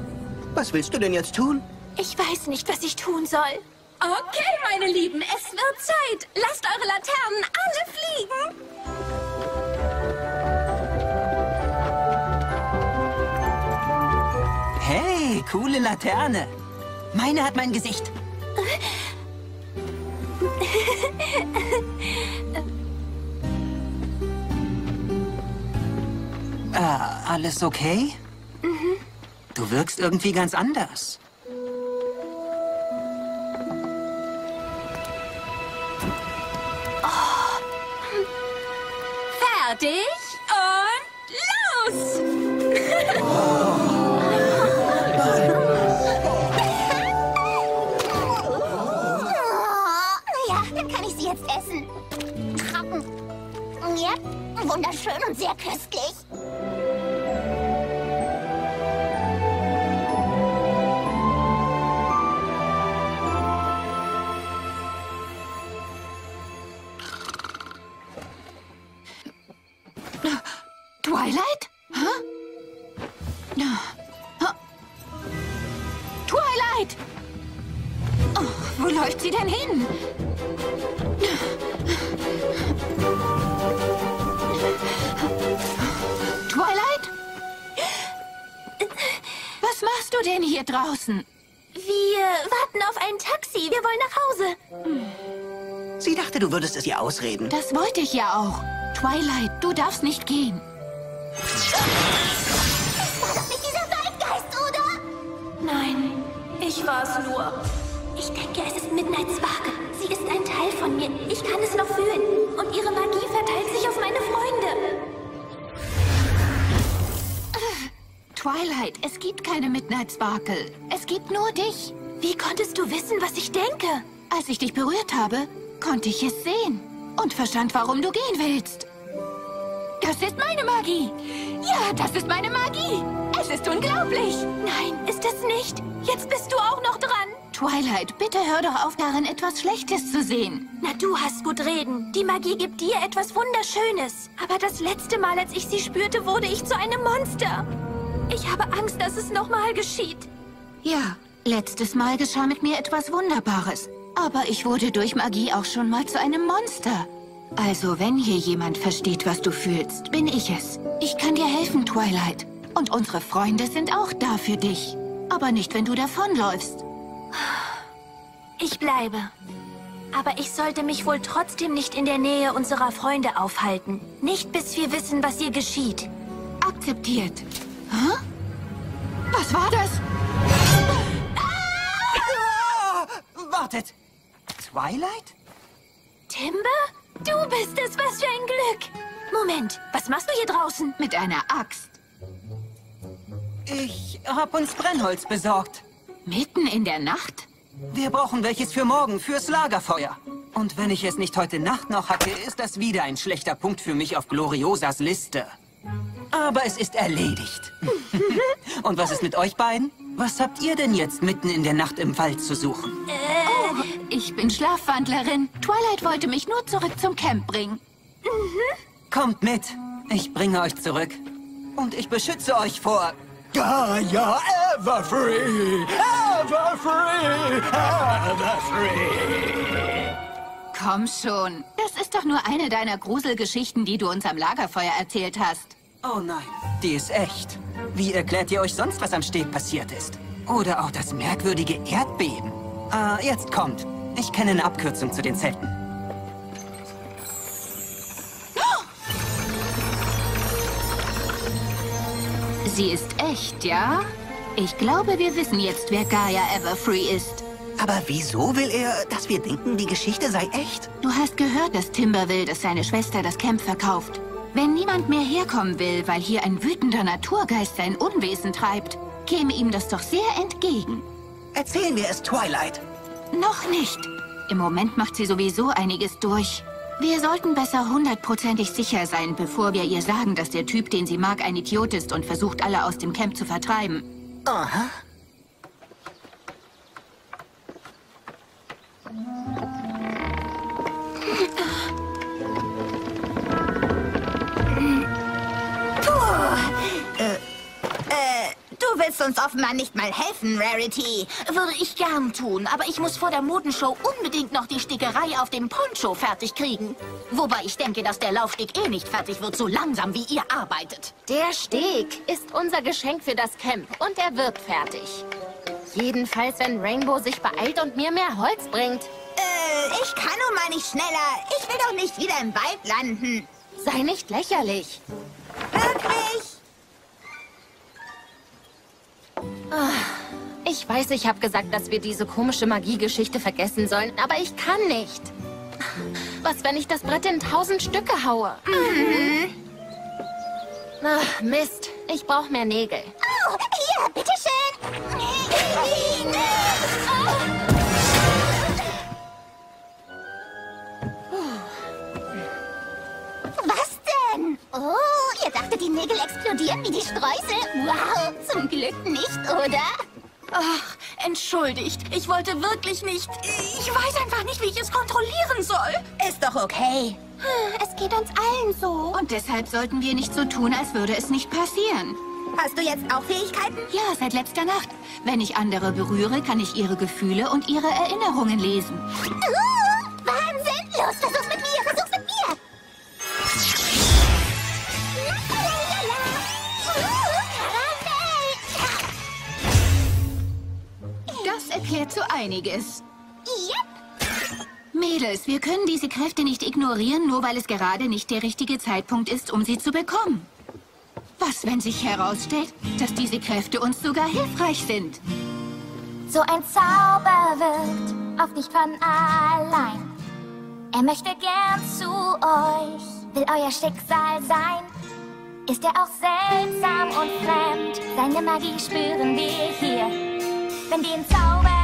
Was willst du denn jetzt tun? Ich weiß nicht, was ich tun soll. Okay, meine Lieben, es wird Zeit. Lasst eure Laternen alle fliegen. Hey, coole Laterne. Meine hat mein Gesicht. (laughs) Äh, alles okay? Mhm. Du wirkst irgendwie ganz anders. Oh. Fertig und los! oh. ja, dann kann ich sie jetzt essen. Trocken. Ja, wunderschön und sehr köstlich. Läuft sie denn hin? Twilight? Was machst du denn hier draußen? Wir warten auf ein Taxi. Wir wollen nach Hause. Sie dachte, du würdest es ihr ausreden. Das wollte ich ja auch. Twilight, du darfst nicht gehen. War doch nicht dieser Waldgeist, oder? Nein, ich war's nur. Ich denke, es ist Midnight Sparkle. Sie ist ein Teil von mir. Ich kann es noch fühlen. Und ihre Magie verteilt sich auf meine Freunde. Twilight, es gibt keine Midnight Sparkle. Es gibt nur dich. Wie konntest du wissen, was ich denke? Als ich dich berührt habe, konnte ich es sehen. Und verstand, warum du gehen willst. Das ist meine Magie. Ja, das ist meine Magie. Es ist unglaublich. Nein, ist es nicht. Jetzt bist du auch noch dran. Twilight, bitte hör doch auf, darin etwas Schlechtes zu sehen. Na, du hast gut reden. Die Magie gibt dir etwas Wunderschönes. Aber das letzte Mal, als ich sie spürte, wurde ich zu einem Monster. Ich habe Angst, dass es nochmal geschieht. Ja, letztes Mal geschah mit mir etwas Wunderbares. Aber ich wurde durch Magie auch schon mal zu einem Monster. Also, wenn hier jemand versteht, was du fühlst, bin ich es. Ich kann dir helfen, Twilight. Und unsere Freunde sind auch da für dich. Aber nicht, wenn du davonläufst. Ich bleibe. Aber ich sollte mich wohl trotzdem nicht in der Nähe unserer Freunde aufhalten. Nicht bis wir wissen, was ihr geschieht. Akzeptiert. Hä? Was war das? Ah! Wartet! Twilight? Timber? Du bist es, was für ein Glück. Moment, was machst du hier draußen? Mit einer Axt. Ich hab uns Brennholz besorgt. Mitten in der Nacht? Wir brauchen welches für morgen, fürs Lagerfeuer. Und wenn ich es nicht heute Nacht noch hatte, ist das wieder ein schlechter Punkt für mich auf Gloriosas Liste. Aber es ist erledigt. (laughs) Und was ist mit euch beiden? Was habt ihr denn jetzt mitten in der Nacht im Wald zu suchen? Oh, ich bin Schlafwandlerin. Twilight wollte mich nur zurück zum Camp bringen. Kommt mit. Ich bringe euch zurück. Und ich beschütze euch vor... Gaia Everfree! Everfree! Everfree! Komm schon. Das ist doch nur eine deiner Gruselgeschichten, die du uns am Lagerfeuer erzählt hast. Oh nein, die ist echt. Wie erklärt ihr euch sonst, was am Steg passiert ist? Oder auch das merkwürdige Erdbeben? Ah, jetzt kommt. Ich kenne eine Abkürzung zu den Zelten. Sie ist echt, ja? Ich glaube, wir wissen jetzt, wer Gaia Everfree ist. Aber wieso will er, dass wir denken, die Geschichte sei echt? Du hast gehört, dass Timber will, dass seine Schwester das Camp verkauft. Wenn niemand mehr herkommen will, weil hier ein wütender Naturgeist sein Unwesen treibt, käme ihm das doch sehr entgegen. Erzählen wir es Twilight. Noch nicht. Im Moment macht sie sowieso einiges durch. Wir sollten besser hundertprozentig sicher sein, bevor wir ihr sagen, dass der Typ, den sie mag, ein Idiot ist und versucht, alle aus dem Camp zu vertreiben. Aha. Äh, du willst uns offenbar nicht mal helfen, Rarity. Würde ich gern tun, aber ich muss vor der Modenshow unbedingt noch die Stickerei auf dem Poncho fertig kriegen. Wobei ich denke, dass der Laufsteg eh nicht fertig wird, so langsam wie ihr arbeitet. Der Steg ist unser Geschenk für das Camp und er wird fertig. Jedenfalls, wenn Rainbow sich beeilt und mir mehr Holz bringt. Äh, ich kann nun mal nicht schneller. Ich will doch nicht wieder im Wald landen. Sei nicht lächerlich. Wirklich? Ah, Ich weiß, ich habe gesagt, dass wir diese komische Magiegeschichte vergessen sollen, aber ich kann nicht. Was, wenn ich das Brett in tausend Stücke haue? Mhm. Ach, Mist. Ich brauche mehr Nägel. Oh, hier, bitteschön. (laughs) Was Oh, ihr dachtet, die Nägel explodieren wie die Streusel? Wow, zum Glück nicht, oder? Ach, entschuldigt. Ich wollte wirklich nicht. Ich weiß einfach nicht, wie ich es kontrollieren soll. Ist doch okay. Es geht uns allen so. Und deshalb sollten wir nicht so tun, als würde es nicht passieren. Hast du jetzt auch Fähigkeiten? Ja, seit letzter Nacht. Wenn ich andere berühre, kann ich ihre Gefühle und ihre Erinnerungen lesen. Uh, Wahnsinn! Los, versuch's Das erklärt so einiges. Mädels, wir können diese Kräfte nicht ignorieren, nur weil es gerade nicht der richtige Zeitpunkt ist, um sie zu bekommen. Was, wenn sich herausstellt, dass diese Kräfte uns sogar hilfreich sind? So ein Zauber wirkt oft nicht von allein. Er möchte gern zu euch, will euer Schicksal sein. Ist er auch seltsam und fremd, seine Magie spüren wir hier. Wenn den Zauber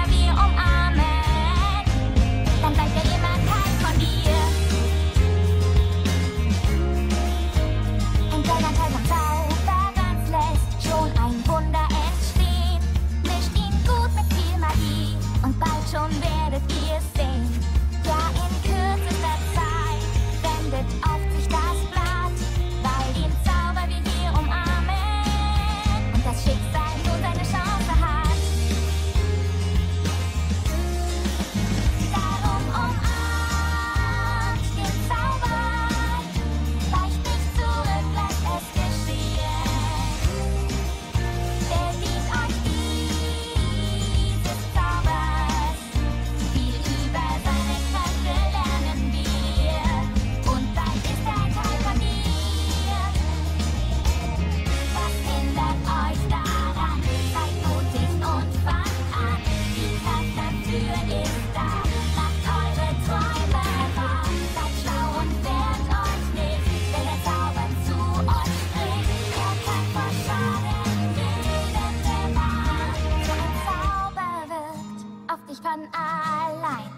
von allein.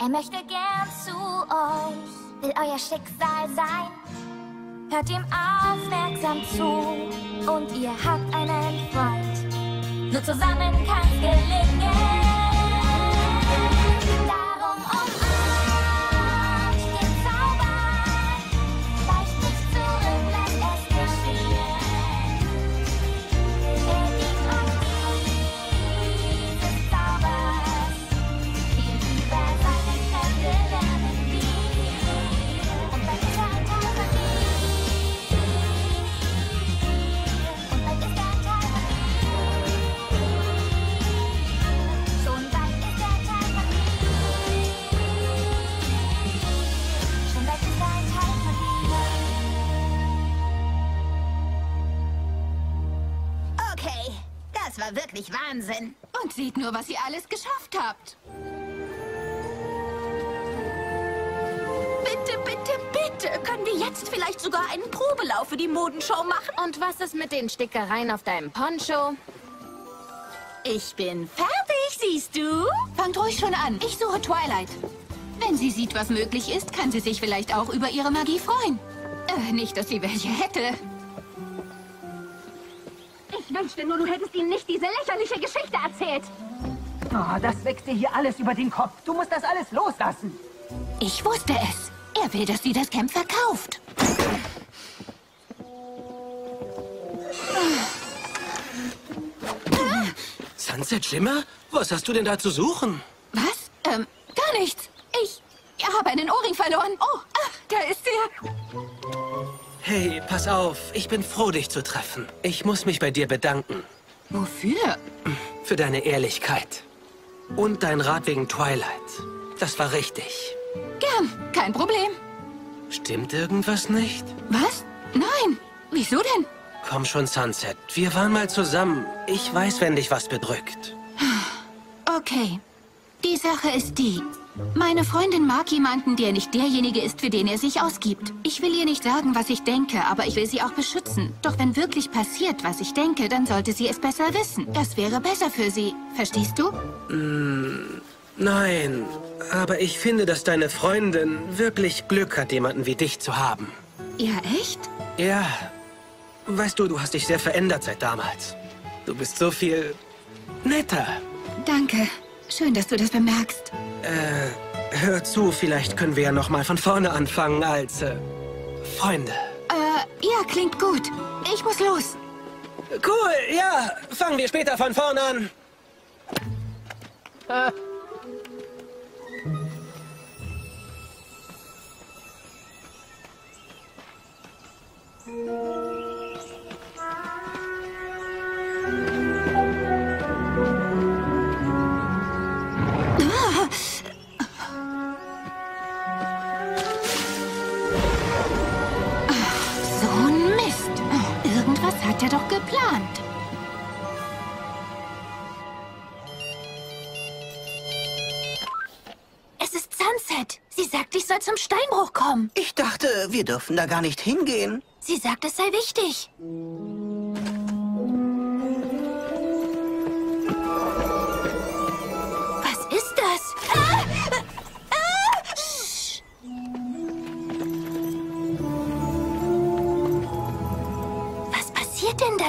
Er möchte gern zu euch, will euer Schicksal sein. Hört ihm aufmerksam zu und ihr habt einen Freund. Nur zusammen kann's gelingen. Wahnsinn. Und seht nur, was ihr alles geschafft habt. Bitte, bitte, bitte. Können wir jetzt vielleicht sogar einen Probelauf für die Modenshow machen? Und was ist mit den Stickereien auf deinem Poncho? Ich bin fertig, siehst du? Fangt ruhig schon an. Ich suche Twilight. Wenn sie sieht, was möglich ist, kann sie sich vielleicht auch über ihre Magie freuen. Äh, nicht, dass sie welche hätte. Ich wünschte nur, du hättest ihm nicht diese lächerliche Geschichte erzählt. Oh, das wächst dir hier alles über den Kopf. Du musst das alles loslassen. Ich wusste es. Er will, dass sie das Camp verkauft. Sunset Shimmer? Was hast du denn da zu suchen? Was? Ähm, gar nichts. Ich habe einen Ohrring verloren. Oh, ah, da ist er. Hey, pass auf. Ich bin froh, dich zu treffen. Ich muss mich bei dir bedanken. Wofür? Für deine Ehrlichkeit. Und dein Rat wegen Twilight. Das war richtig. Gern, kein Problem. Stimmt irgendwas nicht? Was? Nein. Wieso denn? Komm schon, Sunset. Wir waren mal zusammen. Ich weiß, wenn dich was bedrückt. (sighs) Okay. Die Sache ist die. Meine Freundin mag jemanden, der nicht derjenige ist, für den er sich ausgibt. Ich will ihr nicht sagen, was ich denke, aber ich will sie auch beschützen. Doch wenn wirklich passiert, was ich denke, dann sollte sie es besser wissen. Das wäre besser für sie. Verstehst du? Mm, nein, aber ich finde, dass deine Freundin wirklich Glück hat, jemanden wie dich zu haben. Ja, echt? Ja. Weißt du, du hast dich sehr verändert seit damals. Du bist so viel netter. Danke. Schön, dass du das bemerkst. Äh, hör zu, vielleicht können wir ja noch mal von vorne anfangen als äh, Freunde. Äh, ja, klingt gut. Ich muss los. Cool, ja. Fangen wir später von vorne an. Äh. (laughs) So geplant. Es ist Sunset. Sie sagt, ich soll zum Steinbruch kommen. Ich dachte, wir dürfen da gar nicht hingehen. Sie sagt, es sei wichtig.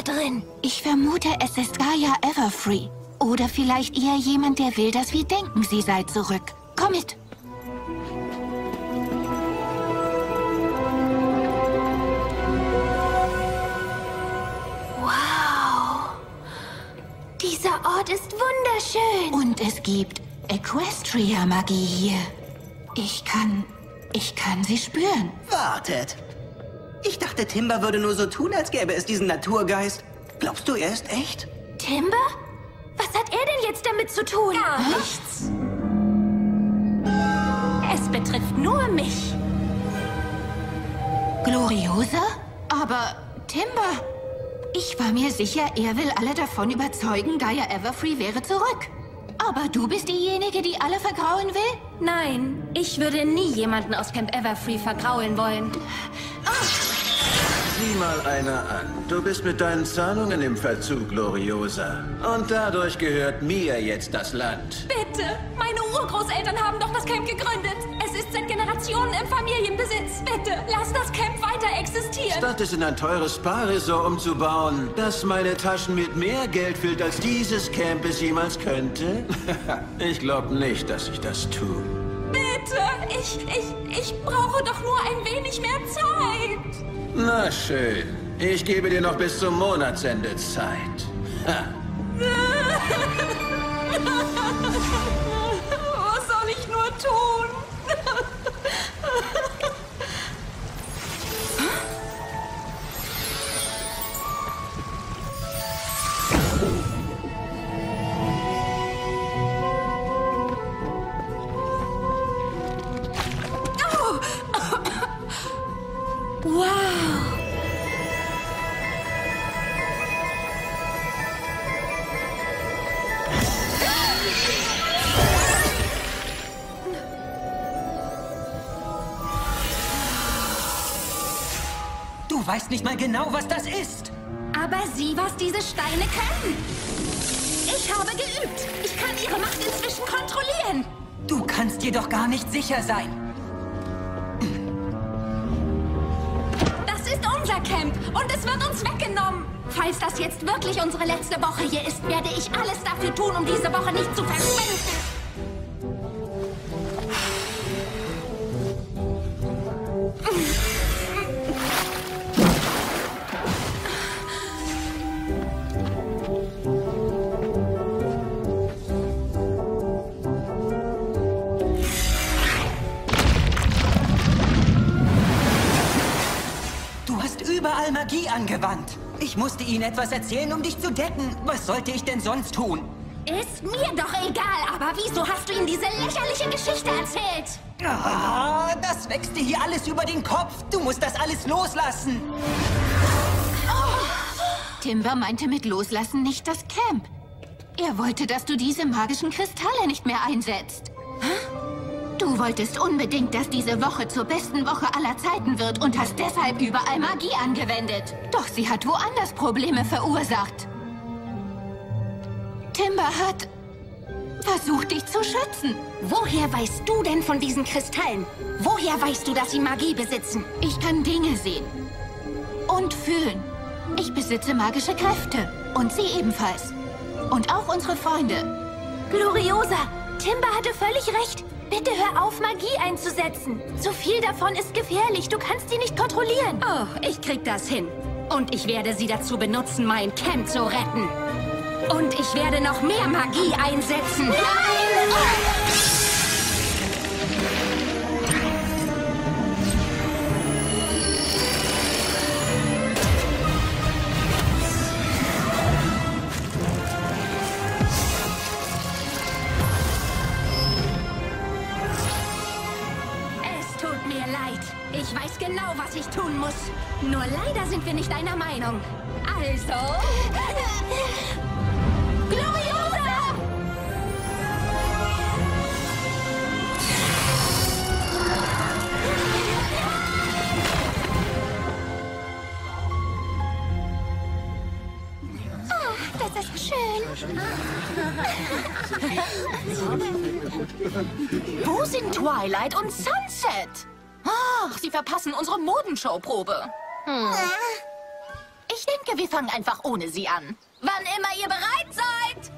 Drin? Ich vermute, es ist Gaia Everfree. Oder vielleicht eher jemand, der will, dass wir denken, sie sei zurück. Komm mit. Wow. Dieser Ort ist wunderschön. Und es gibt Equestria-Magie hier. Ich kann... ich kann sie spüren. Wartet. Ich dachte, Timber würde nur so tun, als gäbe es diesen Naturgeist. Glaubst du, er ist echt? Timber? Was hat er denn jetzt damit zu tun? Gar nichts. Es betrifft nur mich. Gloriosa? Aber Timber... Ich war mir sicher, er will alle davon überzeugen, Gaia Everfree wäre zurück. Aber du bist diejenige, die alle vergrauen will? Nein, ich würde nie jemanden aus Camp Everfree vergraulen wollen. Sieh mal einer an. Du bist mit deinen Zahlungen im Verzug, Gloriosa. Und dadurch gehört mir jetzt das Land. Bitte! Meine Urgroßeltern haben doch das Camp gegründet. Es ist seit Generationen im Familienbesitz. Bitte, lass das Camp Statt es in ein teures Spa-Resort umzubauen, das meine Taschen mit mehr Geld füllt, als dieses Camp es jemals könnte? (laughs) ich glaube nicht, dass ich das tue. Bitte! Ich, ich, ich brauche doch nur ein wenig mehr Zeit. Na schön. Ich gebe dir noch bis zum Monatsende Zeit. Ha. (laughs) Du weißt nicht mal genau, was das ist. Aber sieh, was diese Steine können. Ich habe geübt. Ich kann ihre Macht inzwischen kontrollieren. Du kannst dir doch gar nicht sicher sein. Das ist unser Camp und es wird uns weggenommen. Falls das jetzt wirklich unsere letzte Woche hier ist, werde ich alles dafür tun, um diese Woche nicht zu verschwenden. Angewandt. Ich musste ihnen etwas erzählen, um dich zu decken. Was sollte ich denn sonst tun? Ist mir doch egal, aber wieso hast du ihm diese lächerliche Geschichte erzählt? Ah, das wächst dir hier alles über den Kopf. Du musst das alles loslassen. Timber meinte mit Loslassen nicht das Camp. Er wollte, dass du diese magischen Kristalle nicht mehr einsetzt. Du wolltest unbedingt, dass diese Woche zur besten Woche aller Zeiten wird und hast deshalb überall Magie angewendet. Doch sie hat woanders Probleme verursacht. Timber hat versucht, dich zu schützen. Woher weißt du denn von diesen Kristallen? Woher weißt du, dass sie Magie besitzen? Ich kann Dinge sehen. Und fühlen. Ich besitze magische Kräfte. Und sie ebenfalls. Und auch unsere Freunde. Gloriosa, Timber hatte völlig recht. Bitte hör auf, Magie einzusetzen. Zu viel davon ist gefährlich. Du kannst sie nicht kontrollieren. Oh, ich krieg das hin. Und ich werde sie dazu benutzen, mein Camp zu retten. Und ich werde noch mehr Magie einsetzen. Nein! Es Nur leider sind wir nicht einer Meinung. Also... (laughs) Gloriosa! Oh, das ist schön. (laughs) Wo sind Twilight und Sunset? Ach, sie verpassen unsere Modenshowprobe. Hm. Ich denke, wir fangen einfach ohne sie an. Wann immer ihr bereit seid!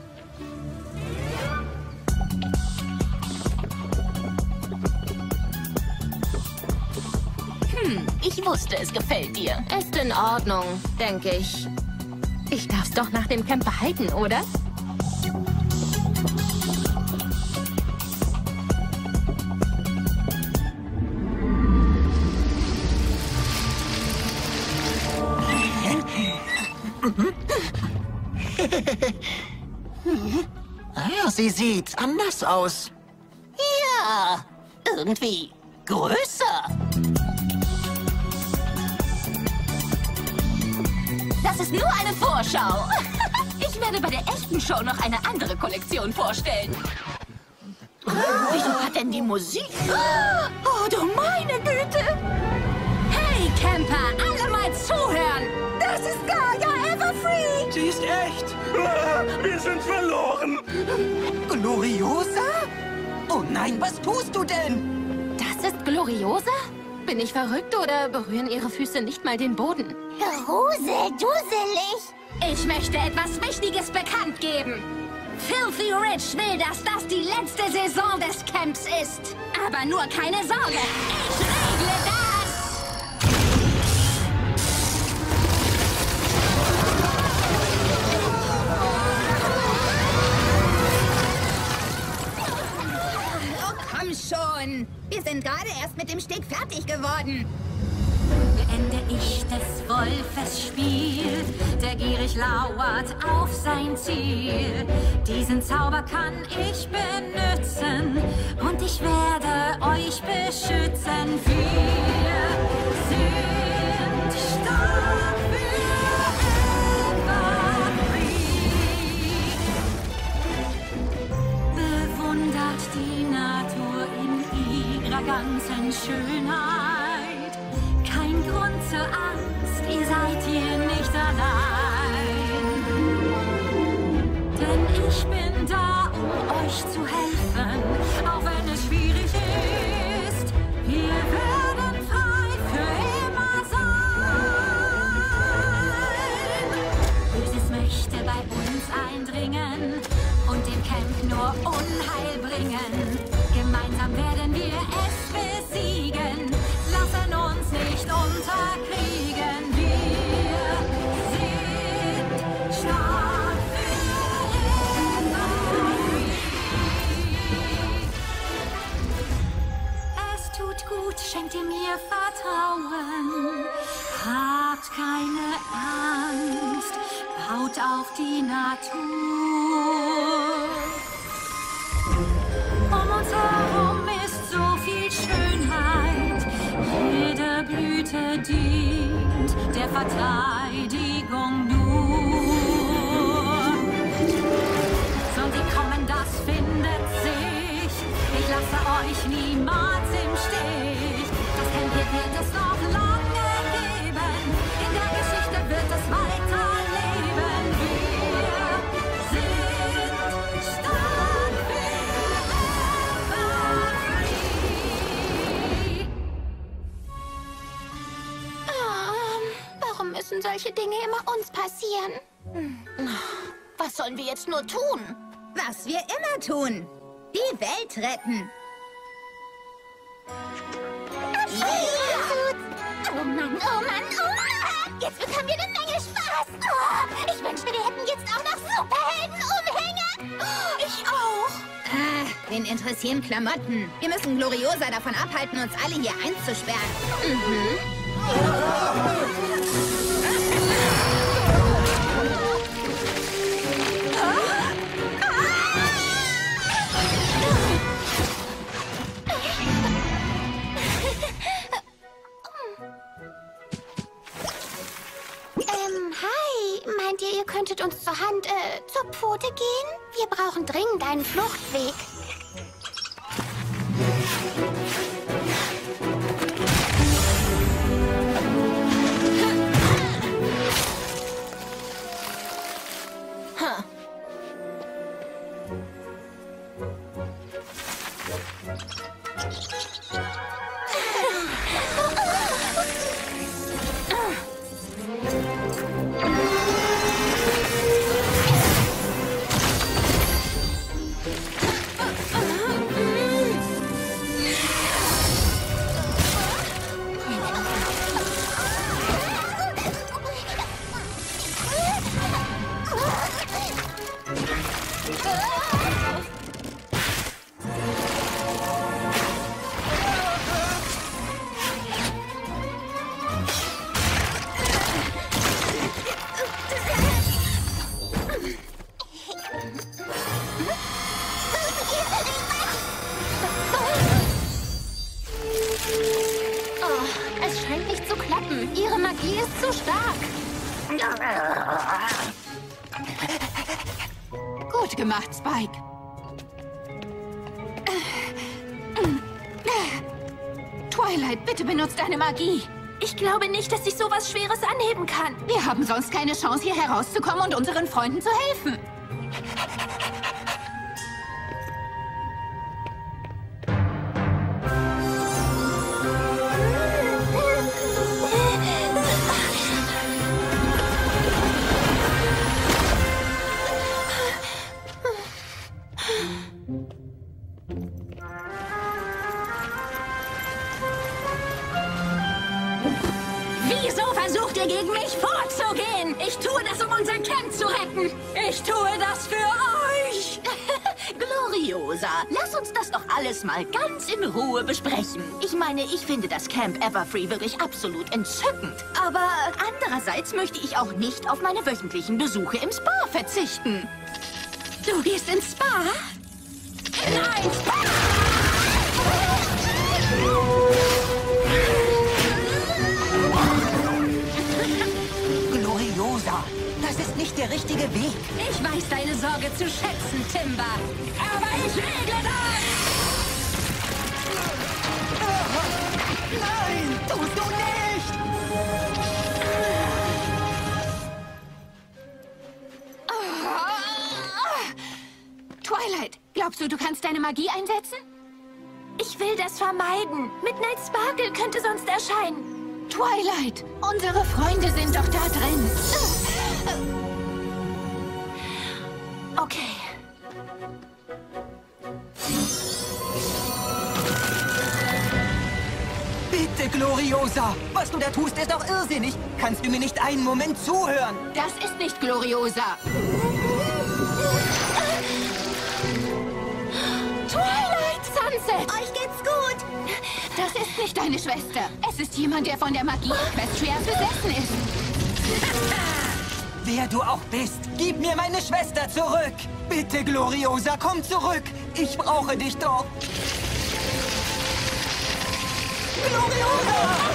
Hm, ich wusste, es gefällt dir. Ist in Ordnung, denke ich. Ich darf's doch nach dem Camp behalten, oder? Sie sieht anders aus. Ja, irgendwie größer. Das ist nur eine Vorschau. (laughs) Ich werde bei der echten Show noch eine andere Kollektion vorstellen. Wieso hat denn die Musik? (gasps) Oh, du meine Güte! Hey, Camper, alle mal zuhören! Das ist Gaia Everfree! Sie ist echt. (laughs) Wir sind verloren. Gloriosa? Oh nein, was tust du denn? Das ist Gloriosa? Bin ich verrückt oder berühren ihre Füße nicht mal den Boden? Grusel, duselig. Ich möchte etwas Wichtiges bekannt geben. Filthy Rich will, dass das die letzte Saison des Camps ist. Aber nur keine Sorge, ich regle das! Schon. Wir sind gerade erst mit dem Steg fertig geworden. Beende ich des Wolfes Spiel, der gierig lauert auf sein Ziel. Diesen Zauber kann ich benutzen und ich werde euch beschützen. Wir sind stark. Bewundert die Natur ganzen Schönheit. Kein Grund zur Angst, ihr seid hier nicht allein. Denn ich bin da, um euch zu helfen, auch wenn es schwierig ist. Wir werden frei für immer sein. Böses möchte bei uns eindringen und dem Camp nur Unheil bringen. Ihr mir Vertrauen. Habt keine Angst, baut auf die Natur. Um uns herum ist so viel Schönheit. Jede Blüte dient der Verteidigung nur. was findet sich. Ich lasse euch niemals müssen solche Dinge immer uns passieren? Was sollen wir jetzt nur tun? Was wir immer tun. Die Welt retten. Oh Mann, oh Mann, oh Mann! Jetzt bekommen wir eine Menge Spaß! Oh, ich wünschte, wir hätten jetzt auch noch Superhelden-Umhänge! Oh, ich auch! Ah, wen interessieren Klamotten? Wir müssen Gloriosa davon abhalten, uns alle hier einzusperren. Mhm. Meint ihr, ihr könntet uns zur Hand, äh, zur Pfote gehen? Wir brauchen dringend einen Fluchtweg. Magie. Ich glaube nicht, dass ich sowas Schweres anheben kann. Wir haben sonst keine Chance, hier herauszukommen und unseren Freunden zu helfen. Das Camp Everfree wirklich absolut entzückend. Aber andererseits möchte ich auch nicht auf meine wöchentlichen Besuche im Spa verzichten. Vermeiden. Midnight Sparkle könnte sonst erscheinen. Twilight, unsere Freunde sind doch da drin. Okay. Bitte, Gloriosa! Was du da tust, ist doch irrsinnig! Kannst du mir nicht einen Moment zuhören? Das ist nicht Gloriosa. Sunset! Euch geht's gut! Das ist nicht deine Schwester. Es ist jemand, der von der Magie Equestria besessen ist. (laughs) Wer du auch bist, gib mir meine Schwester zurück! Bitte, Gloriosa, komm zurück! Ich brauche dich doch! Gloriosa!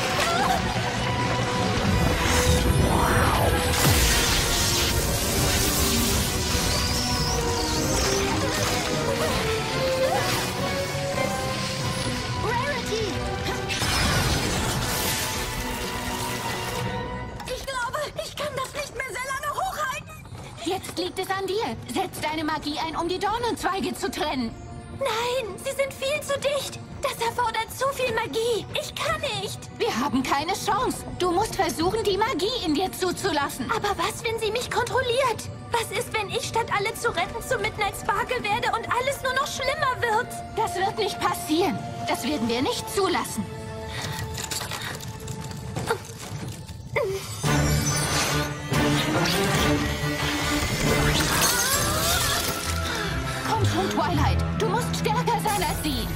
Liegt es an dir. Setz deine Magie ein, um die Dornenzweige zu trennen. Nein, sie sind viel zu dicht. Das erfordert zu viel Magie. Ich kann nicht. Wir haben keine Chance. Du musst versuchen, die Magie in dir zuzulassen. Aber was, wenn sie mich kontrolliert? Was ist, wenn ich statt alle zu retten zu Midnight Sparkle werde und alles nur noch schlimmer wird? Das wird nicht passieren. Das werden wir nicht zulassen. Twilight. Du musst stärker sein als sie.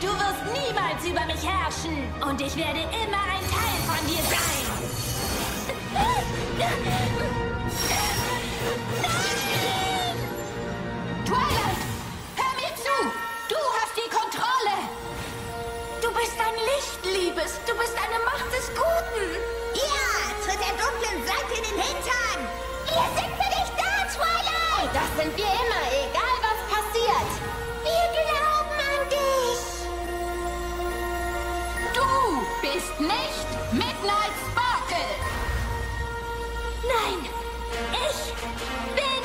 Du wirst niemals über mich herrschen. Und ich werde immer ein Teil von dir sein. Twilight, Liebes. Du bist eine Macht des Guten. Ja, tritt der dunklen Seite in den Hintern. Wir sind für dich da, Twilight. Und das sind wir immer, egal was passiert. Wir glauben an dich. Du bist nicht Midnight Sparkle. Nein, ich bin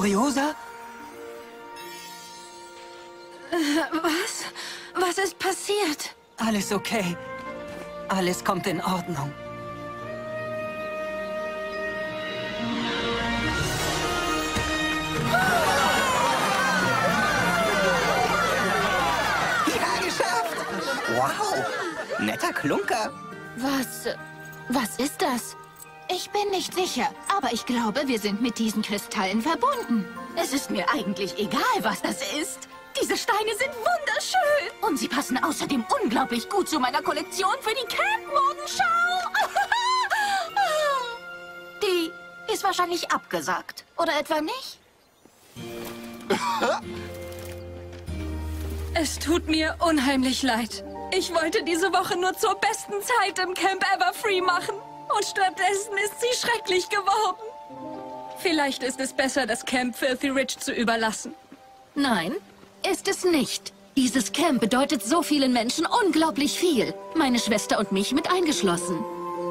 Gloriosa? Was? Was ist passiert? Alles okay. Alles kommt in Ordnung. Ja, geschafft! Wow! Netter Klunker. Was? Was ist das? Ich bin nicht sicher, aber ich glaube, wir sind mit diesen Kristallen verbunden. Es ist mir eigentlich egal, was das ist. Diese Steine sind wunderschön. Und sie passen außerdem unglaublich gut zu meiner Kollektion für die Camp-Modenschau. (laughs) die ist wahrscheinlich abgesagt. Oder etwa nicht? Es tut mir unheimlich leid. Ich wollte diese Woche nur zur besten Zeit im Camp Everfree machen. Und stattdessen ist sie schrecklich geworden. Vielleicht ist es besser, das Camp Filthy Rich zu überlassen. Nein, ist es nicht. Dieses Camp bedeutet so vielen Menschen unglaublich viel. Meine Schwester und mich mit eingeschlossen.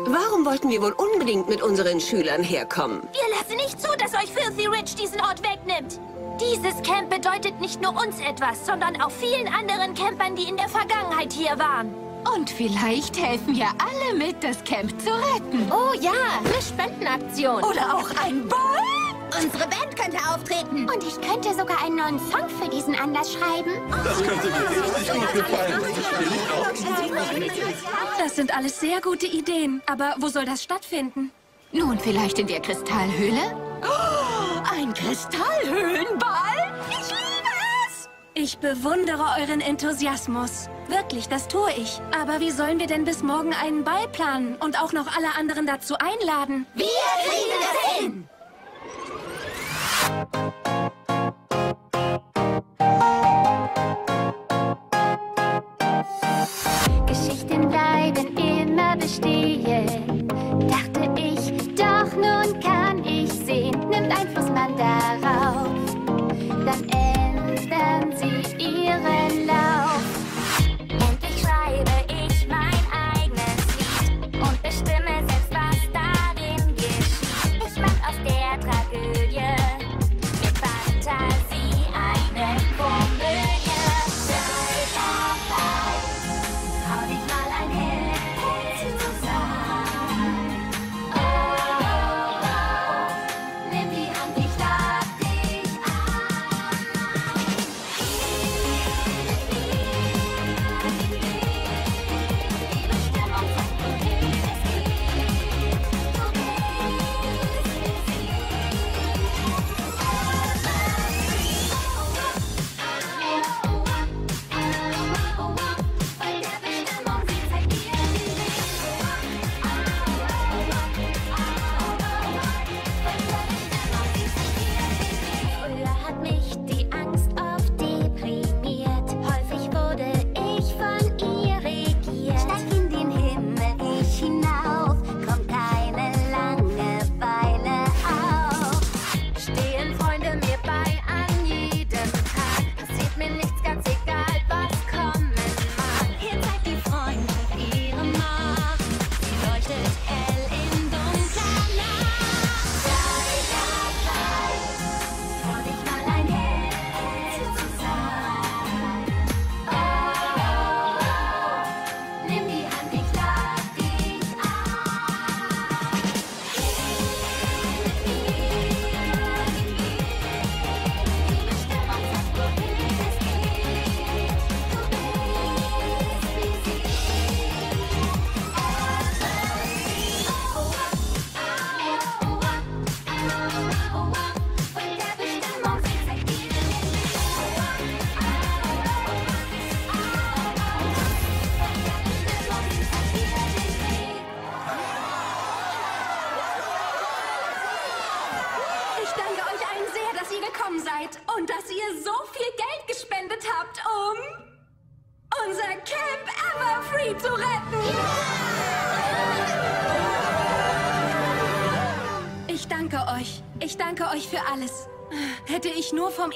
Warum wollten wir wohl unbedingt mit unseren Schülern herkommen? Wir lassen nicht zu, dass euch Filthy Rich diesen Ort wegnimmt. Dieses Camp bedeutet nicht nur uns etwas, sondern auch vielen anderen Campern, die in der Vergangenheit hier waren. Und vielleicht helfen ja alle mit, das Camp zu retten. Oh ja, eine Spendenaktion. Oder auch ein Ball? Unsere Band könnte auftreten. Und ich könnte sogar einen neuen Song für diesen Anlass schreiben. Das könnte mir richtig gut gefallen. Das sind alles sehr gute Ideen. Aber wo soll das stattfinden? Nun, vielleicht in der Kristallhöhle? Oh, ein Kristallhöhlenball? Ich bewundere euren Enthusiasmus. Wirklich, das tue ich. Aber wie sollen wir denn bis morgen einen Ball planen und auch noch alle anderen dazu einladen? Wir kriegen es hin!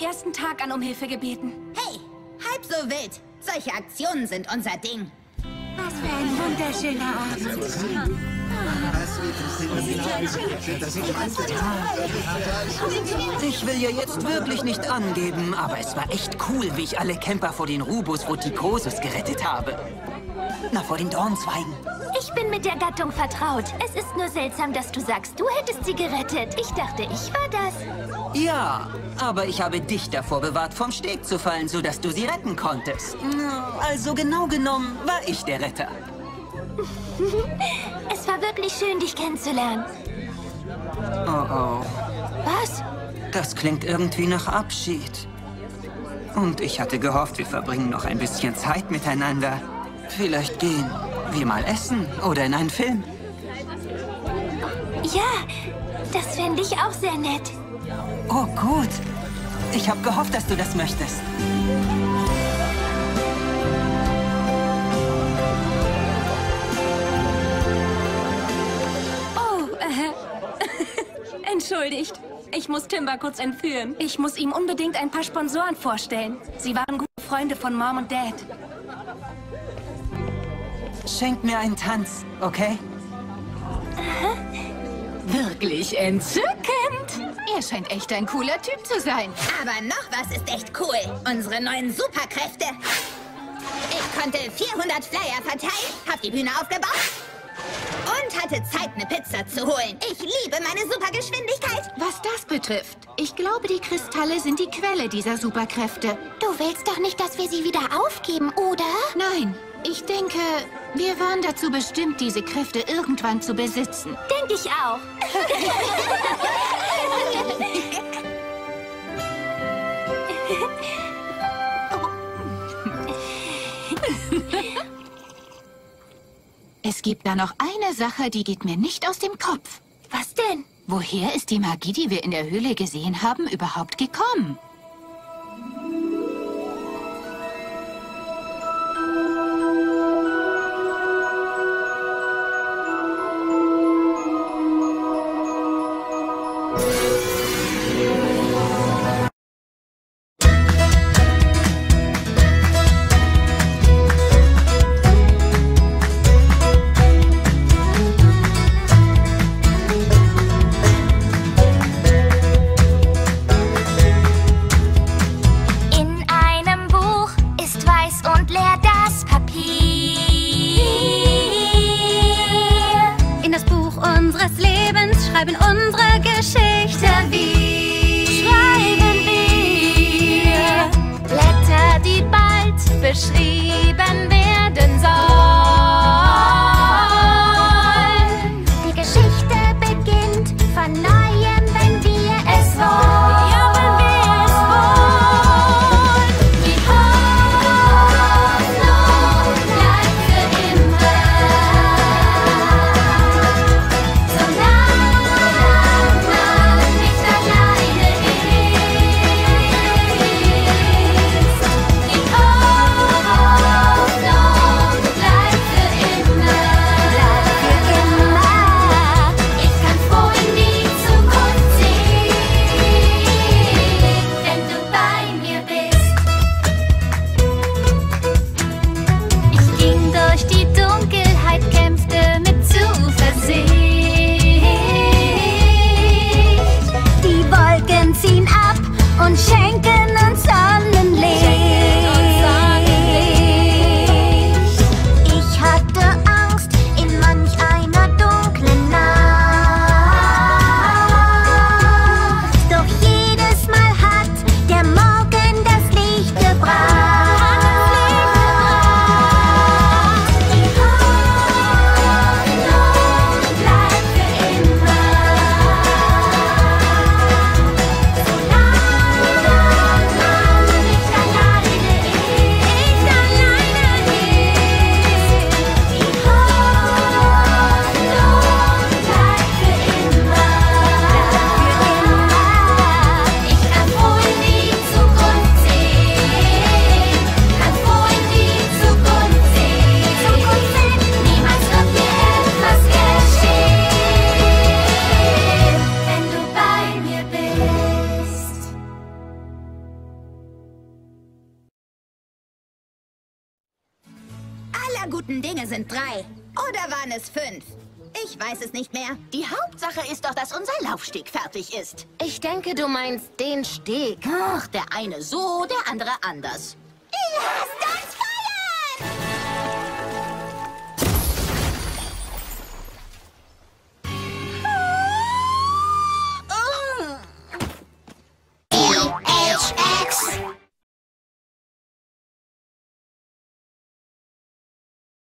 Ersten Tag an um Hilfe gebeten. Hey, halb so wild. Solche Aktionen sind unser Ding. Was für ein wunderschöner Abend. Ich will ja jetzt wirklich nicht angeben, aber es war echt cool, wie ich alle Camper vor den Rubus Ruticosus gerettet habe. Na, vor den Dornzweigen. Ich bin mit der Gattung vertraut. Es ist nur seltsam, dass du sagst, du hättest sie gerettet. Ich dachte, ich war das. Ja, aber ich habe dich davor bewahrt, vom Steg zu fallen, sodass du sie retten konntest. Also genau genommen war ich der Retter. (laughs) es war wirklich schön, dich kennenzulernen. Oh oh. Was? Das klingt irgendwie nach Abschied. Und ich hatte gehofft, wir verbringen noch ein bisschen Zeit miteinander. Vielleicht gehen wir mal essen oder in einen Film. Ja, das fände ich auch sehr nett. Oh, gut. Ich habe gehofft, dass du das möchtest. Oh, äh. (laughs) Entschuldigt. Ich muss Timber kurz entführen. Ich muss ihm unbedingt ein paar Sponsoren vorstellen. Sie waren gute Freunde von Mom und Dad. Schenk mir einen Tanz, okay? Wirklich entzückend. Er scheint echt ein cooler Typ zu sein. Aber noch was ist echt cool. Unsere neuen Superkräfte. Ich konnte 400 Flyer verteilen, hab die Bühne aufgebaut und hatte Zeit, eine Pizza zu holen. Ich liebe meine Supergeschwindigkeit. Was das betrifft, ich glaube, die Kristalle sind die Quelle dieser Superkräfte. Du willst doch nicht, dass wir sie wieder aufgeben, oder? Nein, ich denke, wir waren dazu bestimmt, diese Kräfte irgendwann zu besitzen. Denke ich auch. (laughs) Es gibt da noch eine Sache, die geht mir nicht aus dem Kopf. Was denn? Woher ist die Magie, die wir in der Höhle gesehen haben, überhaupt gekommen?